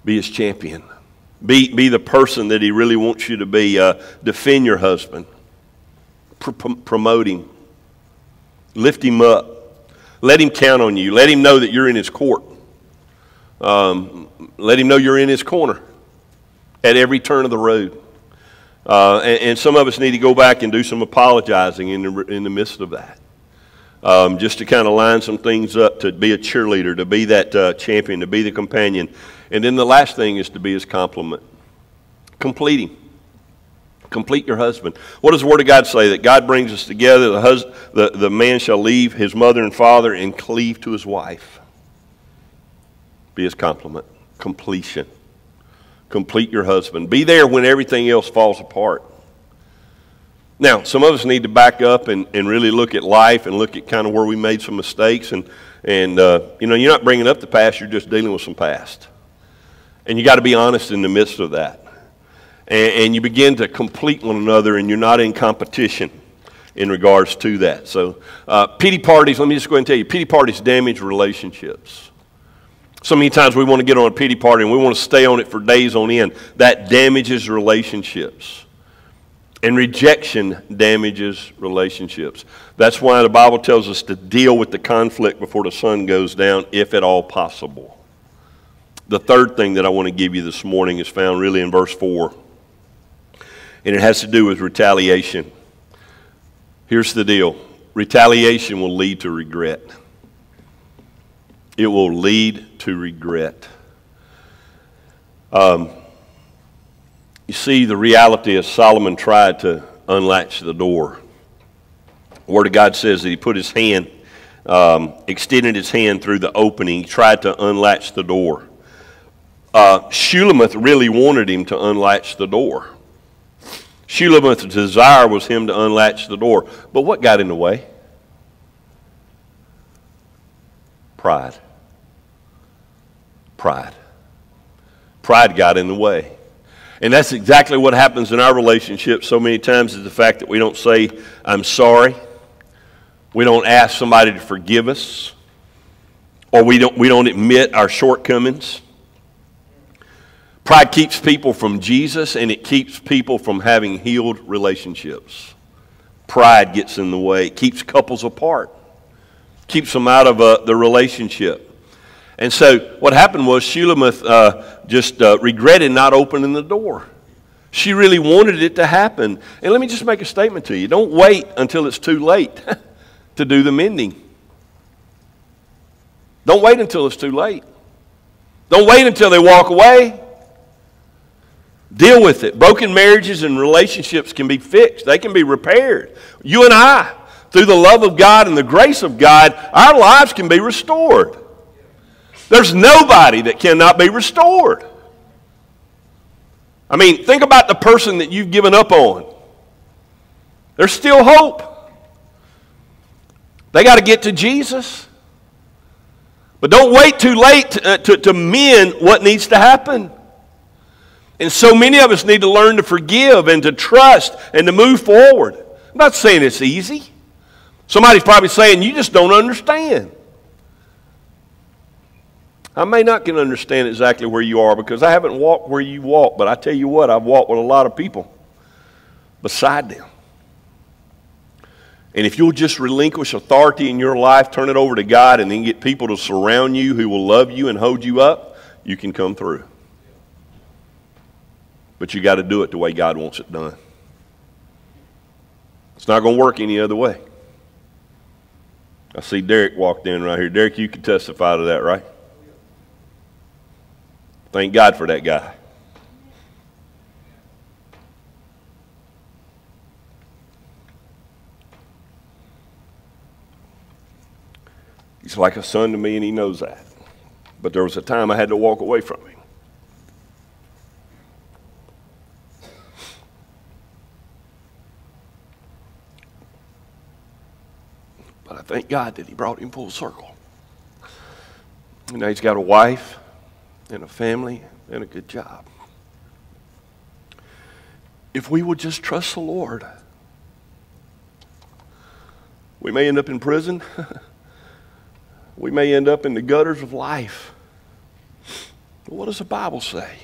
Be his champion. Be, be the person that he really wants you to be. Uh, defend your husband, Pr- promote him, lift him up, let him count on you, let him know that you're in his court. Um, let him know you're in his corner at every turn of the road. Uh, and, and, some of us need to go back and do some apologizing in the, in the midst of that. Um, just to kind of line some things up, to be a cheerleader, to be that uh, champion, to be the companion. And then the last thing is to be his complement. Completing. Complete your husband. What does the Word of God say? That God brings us together. The, hus- the, the man shall leave his mother and father and cleave to his wife. Be his complement. Completion. Complete your husband. Be there when everything else falls apart. Now, some of us need to back up and, and really look at life and look at kind of where we made some mistakes. And, and uh, you know, you're not bringing up the past, you're just dealing with some past. And you got to be honest in the midst of that. And, and you begin to complete one another, and you're not in competition in regards to that. So, uh, pity parties, let me just go ahead and tell you pity parties damage relationships. So many times we want to get on a pity party and we want to stay on it for days on end. That damages relationships. And rejection damages relationships. That's why the Bible tells us to deal with the conflict before the sun goes down, if at all possible. The third thing that I want to give you this morning is found really in verse 4, and it has to do with retaliation. Here's the deal retaliation will lead to regret it will lead to regret. Um, you see, the reality is Solomon tried to unlatch the door. The Word of God says that he put his hand, um, extended his hand through the opening. He tried to unlatch the door. Uh, Shulamith really wanted him to unlatch the door. Shulamith's desire was him to unlatch the door. But what got in the way? Pride. Pride. Pride got in the way. And that's exactly what happens in our relationship so many times is the fact that we don't say, I'm sorry. We don't ask somebody to forgive us. Or we don't, we don't admit our shortcomings. Pride keeps people from Jesus and it keeps people from having healed relationships. Pride gets in the way, it keeps couples apart keeps them out of uh, the relationship. And so what happened was Shulamith uh, just uh, regretted not opening the door. She really wanted it to happen. And let me just make a statement to you. Don't wait until it's too late to do the mending. Don't wait until it's too late. Don't wait until they walk away. Deal with it. Broken marriages and relationships can be fixed, they can be repaired. You and I, through the love of God and the grace of God, our lives can be restored. There's nobody that cannot be restored. I mean, think about the person that you've given up on. There's still hope. They got to get to Jesus. But don't wait too late to, uh, to, to mend what needs to happen. And so many of us need to learn to forgive and to trust and to move forward. I'm not saying it's easy. Somebody's probably saying, You just don't understand. I may not can understand exactly where you are because I haven't walked where you walk, but I tell you what, I've walked with a lot of people beside them. And if you'll just relinquish authority in your life, turn it over to God, and then get people to surround you who will love you and hold you up, you can come through. But you got to do it the way God wants it done. It's not going to work any other way. I see Derek walked in right here. Derek, you can testify to that, right? Thank God for that guy. He's like a son to me, and he knows that. But there was a time I had to walk away from him. I thank God that he brought him full circle. Now he's got a wife and a family and a good job. If we would just trust the Lord, we may end up in prison. we may end up in the gutters of life. But what does the Bible say?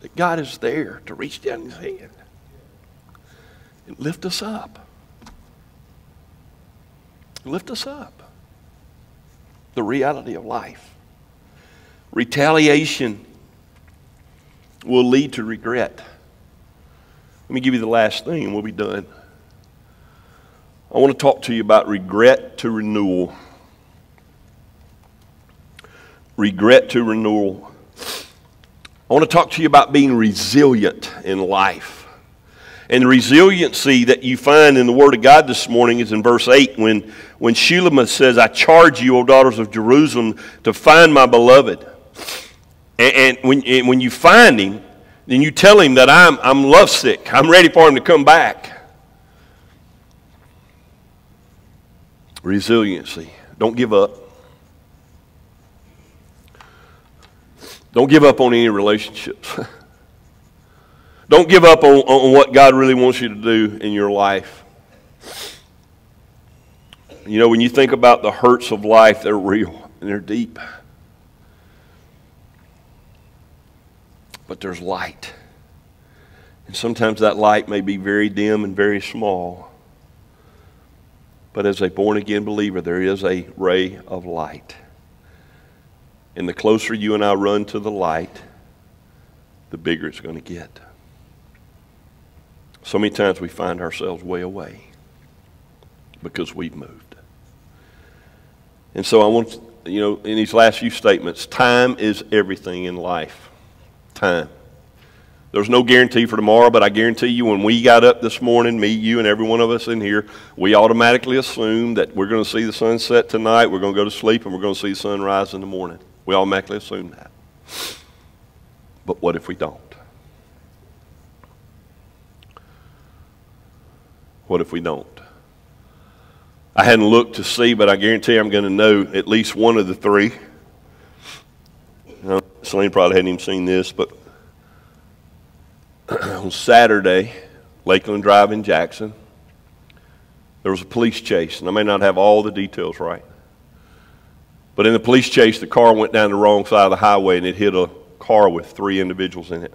That God is there to reach down his hand and lift us up. Lift us up. The reality of life. Retaliation will lead to regret. Let me give you the last thing and we'll be done. I want to talk to you about regret to renewal. Regret to renewal. I want to talk to you about being resilient in life. And the resiliency that you find in the Word of God this morning is in verse 8 when, when Shulamith says, I charge you, O daughters of Jerusalem, to find my beloved. And, and when, and when you find him, then you tell him that I'm, I'm lovesick. I'm ready for him to come back. Resiliency. Don't give up. Don't give up on any relationships. Don't give up on, on what God really wants you to do in your life. You know, when you think about the hurts of life, they're real and they're deep. But there's light. And sometimes that light may be very dim and very small. But as a born again believer, there is a ray of light. And the closer you and I run to the light, the bigger it's going to get. So many times we find ourselves way away because we've moved. And so I want, you know, in these last few statements, time is everything in life. Time. There's no guarantee for tomorrow, but I guarantee you when we got up this morning, me, you, and every one of us in here, we automatically assume that we're going to see the sunset tonight, we're going to go to sleep, and we're going to see the sun rise in the morning. We automatically assume that. But what if we don't? What if we don't? I hadn't looked to see, but I guarantee I'm going to know at least one of the three. You know, Celine probably hadn't even seen this, but on Saturday, Lakeland Drive in Jackson, there was a police chase, and I may not have all the details right. But in the police chase, the car went down the wrong side of the highway and it hit a car with three individuals in it.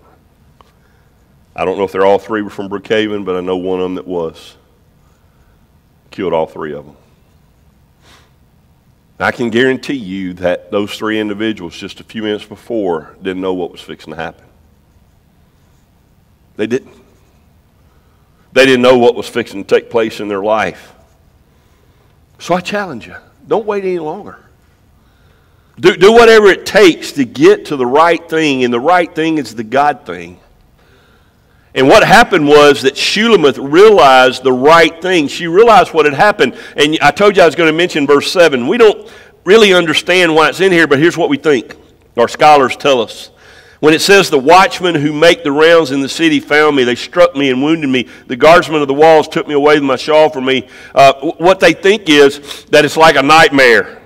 I don't know if they're all three were from Brookhaven, but I know one of them that was. Killed all three of them. I can guarantee you that those three individuals, just a few minutes before, didn't know what was fixing to happen. They didn't. They didn't know what was fixing to take place in their life. So I challenge you don't wait any longer. Do, do whatever it takes to get to the right thing, and the right thing is the God thing. And what happened was that Shulamith realized the right thing. She realized what had happened. And I told you I was going to mention verse 7. We don't really understand why it's in here, but here's what we think. Our scholars tell us. When it says, The watchmen who make the rounds in the city found me, they struck me and wounded me. The guardsmen of the walls took me away with my shawl from me. Uh, what they think is that it's like a nightmare.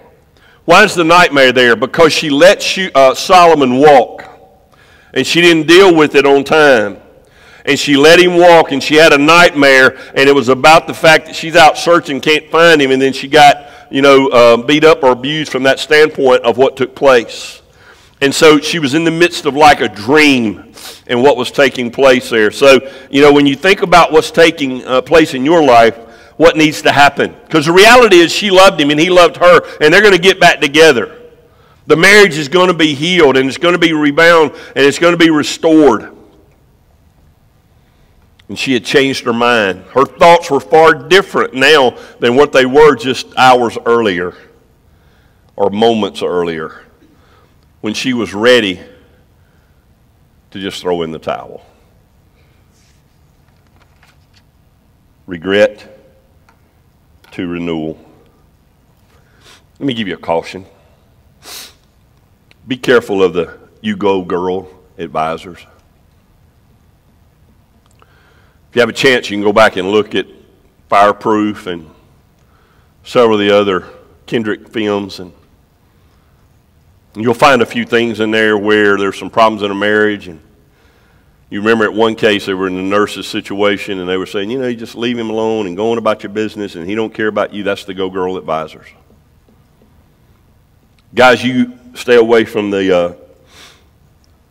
Why is the nightmare there? Because she let uh, Solomon walk, and she didn't deal with it on time. And she let him walk, and she had a nightmare, and it was about the fact that she's out searching, can't find him, and then she got, you know, uh, beat up or abused from that standpoint of what took place. And so she was in the midst of like a dream and what was taking place there. So, you know, when you think about what's taking uh, place in your life, what needs to happen. Because the reality is she loved him and he loved her, and they're going to get back together. The marriage is going to be healed and it's going to be rebound and it's going to be restored. And she had changed her mind. Her thoughts were far different now than what they were just hours earlier or moments earlier when she was ready to just throw in the towel. Regret to renewal. Let me give you a caution. Be careful of the you go girl advisors. If you have a chance, you can go back and look at Fireproof and several of the other Kendrick films, and you'll find a few things in there where there's some problems in a marriage. And you remember at one case they were in the nurse's situation, and they were saying, you know, you just leave him alone and go on about your business, and he don't care about you. That's the go girl advisors. Guys, you stay away from the uh,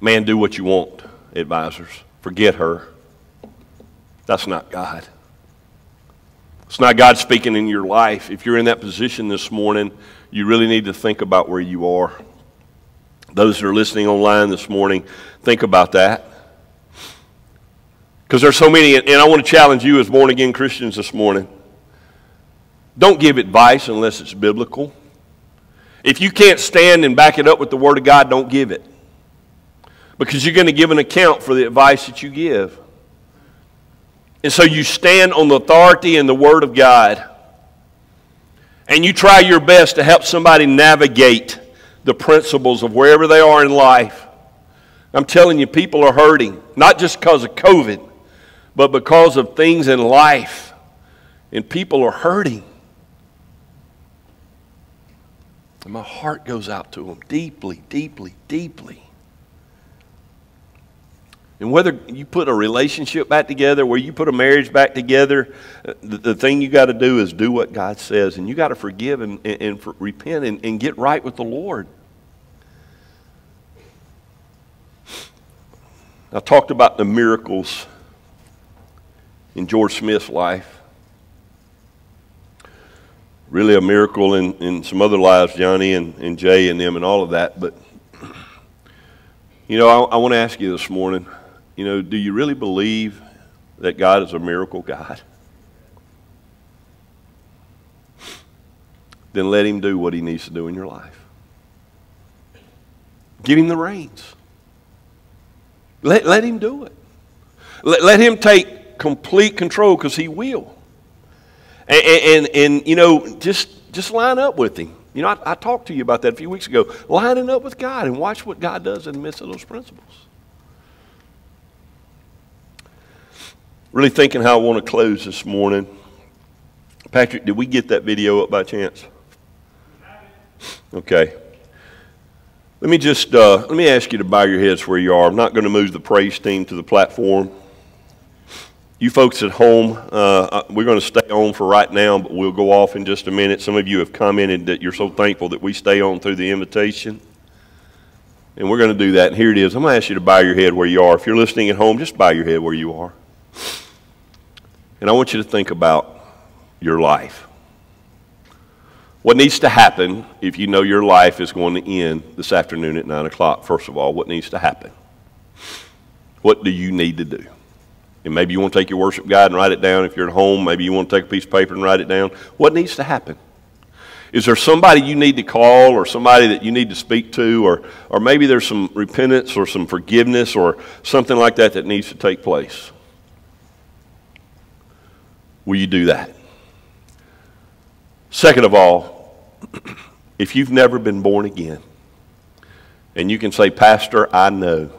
man do what you want advisors. Forget her. That's not God. It's not God speaking in your life. If you're in that position this morning, you really need to think about where you are. Those that are listening online this morning, think about that. Because there's so many, and I want to challenge you as born again Christians this morning. Don't give advice unless it's biblical. If you can't stand and back it up with the Word of God, don't give it. Because you're going to give an account for the advice that you give. And so you stand on the authority and the Word of God. And you try your best to help somebody navigate the principles of wherever they are in life. I'm telling you, people are hurting, not just because of COVID, but because of things in life. And people are hurting. And my heart goes out to them deeply, deeply, deeply. And whether you put a relationship back together, where you put a marriage back together, the, the thing you got to do is do what God says. And you got to forgive and, and, and for, repent and, and get right with the Lord. I talked about the miracles in George Smith's life. Really, a miracle in, in some other lives, Johnny and, and Jay and them, and all of that. But, you know, I, I want to ask you this morning you know, do you really believe that God is a miracle God? Then let Him do what He needs to do in your life. Give Him the reins. Let, let Him do it. Let, let Him take complete control because He will. And, and, and, you know, just, just line up with Him. You know, I, I talked to you about that a few weeks ago. Lining up with God and watch what God does in the midst of those principles. Really thinking how I want to close this morning. Patrick, did we get that video up by chance? Okay. Let me just uh, let me ask you to bow your heads where you are. I'm not going to move the praise team to the platform. You folks at home, uh, uh, we're going to stay on for right now, but we'll go off in just a minute. Some of you have commented that you're so thankful that we stay on through the invitation. And we're going to do that. And here it is. I'm going to ask you to bow your head where you are. If you're listening at home, just bow your head where you are. And I want you to think about your life. What needs to happen if you know your life is going to end this afternoon at 9 o'clock? First of all, what needs to happen? What do you need to do? And maybe you want to take your worship guide and write it down. If you're at home, maybe you want to take a piece of paper and write it down. What needs to happen? Is there somebody you need to call or somebody that you need to speak to? Or, or maybe there's some repentance or some forgiveness or something like that that needs to take place? Will you do that? Second of all, if you've never been born again, and you can say, Pastor, I know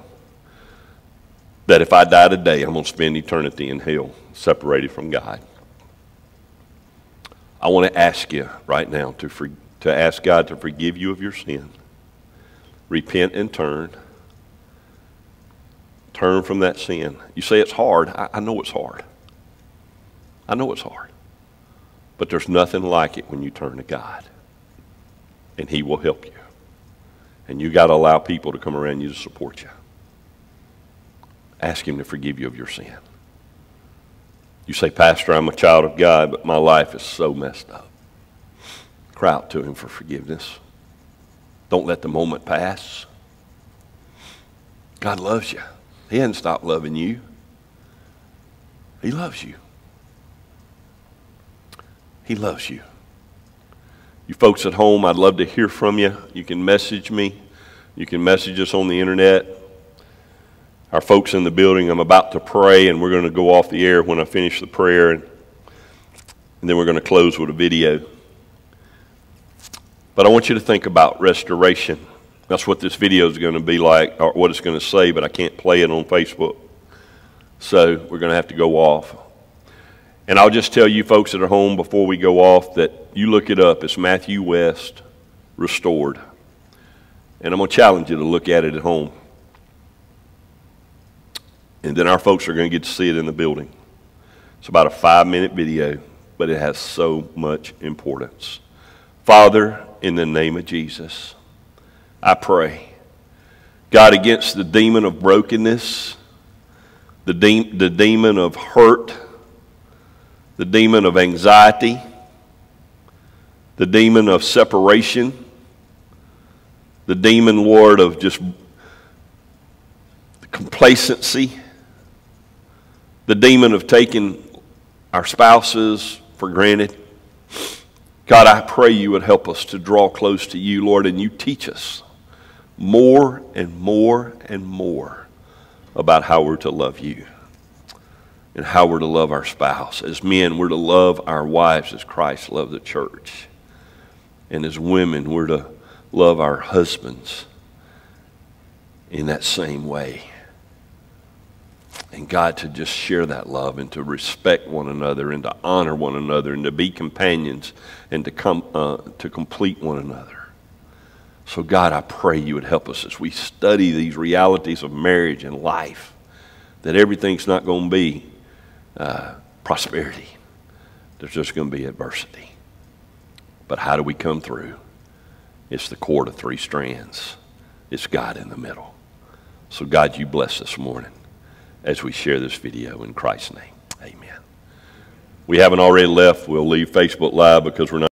that if I die today, I'm going to spend eternity in hell, separated from God. I want to ask you right now to, for, to ask God to forgive you of your sin. Repent and turn. Turn from that sin. You say it's hard. I, I know it's hard. I know it's hard. But there's nothing like it when you turn to God. And He will help you. And you got to allow people to come around you to support you. Ask Him to forgive you of your sin. You say, Pastor, I'm a child of God, but my life is so messed up. Cry out to Him for forgiveness. Don't let the moment pass. God loves you. He hasn't stopped loving you. He loves you. He loves you. You folks at home, I'd love to hear from you. You can message me. You can message us on the internet. Our folks in the building, I'm about to pray, and we're going to go off the air when I finish the prayer, and, and then we're going to close with a video. But I want you to think about restoration. That's what this video is going to be like, or what it's going to say, but I can't play it on Facebook. So we're going to have to go off. And I'll just tell you folks that are home before we go off that you look it up. It's Matthew West Restored. And I'm going to challenge you to look at it at home. And then our folks are going to get to see it in the building. It's about a five minute video, but it has so much importance. Father, in the name of Jesus, I pray, God, against the demon of brokenness, the, de- the demon of hurt, the demon of anxiety, the demon of separation, the demon, Lord, of just complacency, the demon of taking our spouses for granted. God, I pray you would help us to draw close to you, Lord, and you teach us more and more and more about how we're to love you and how we're to love our spouse. As men, we're to love our wives as Christ loved the church. And as women, we're to love our husbands in that same way. And God, to just share that love and to respect one another and to honor one another and to be companions and to, come, uh, to complete one another. So, God, I pray you would help us as we study these realities of marriage and life, that everything's not going to be uh, prosperity. There's just going to be adversity. But how do we come through? It's the cord of three strands. It's God in the middle. So, God, you bless this morning as we share this video in Christ's name. Amen. We haven't already left. We'll leave Facebook Live because we're not.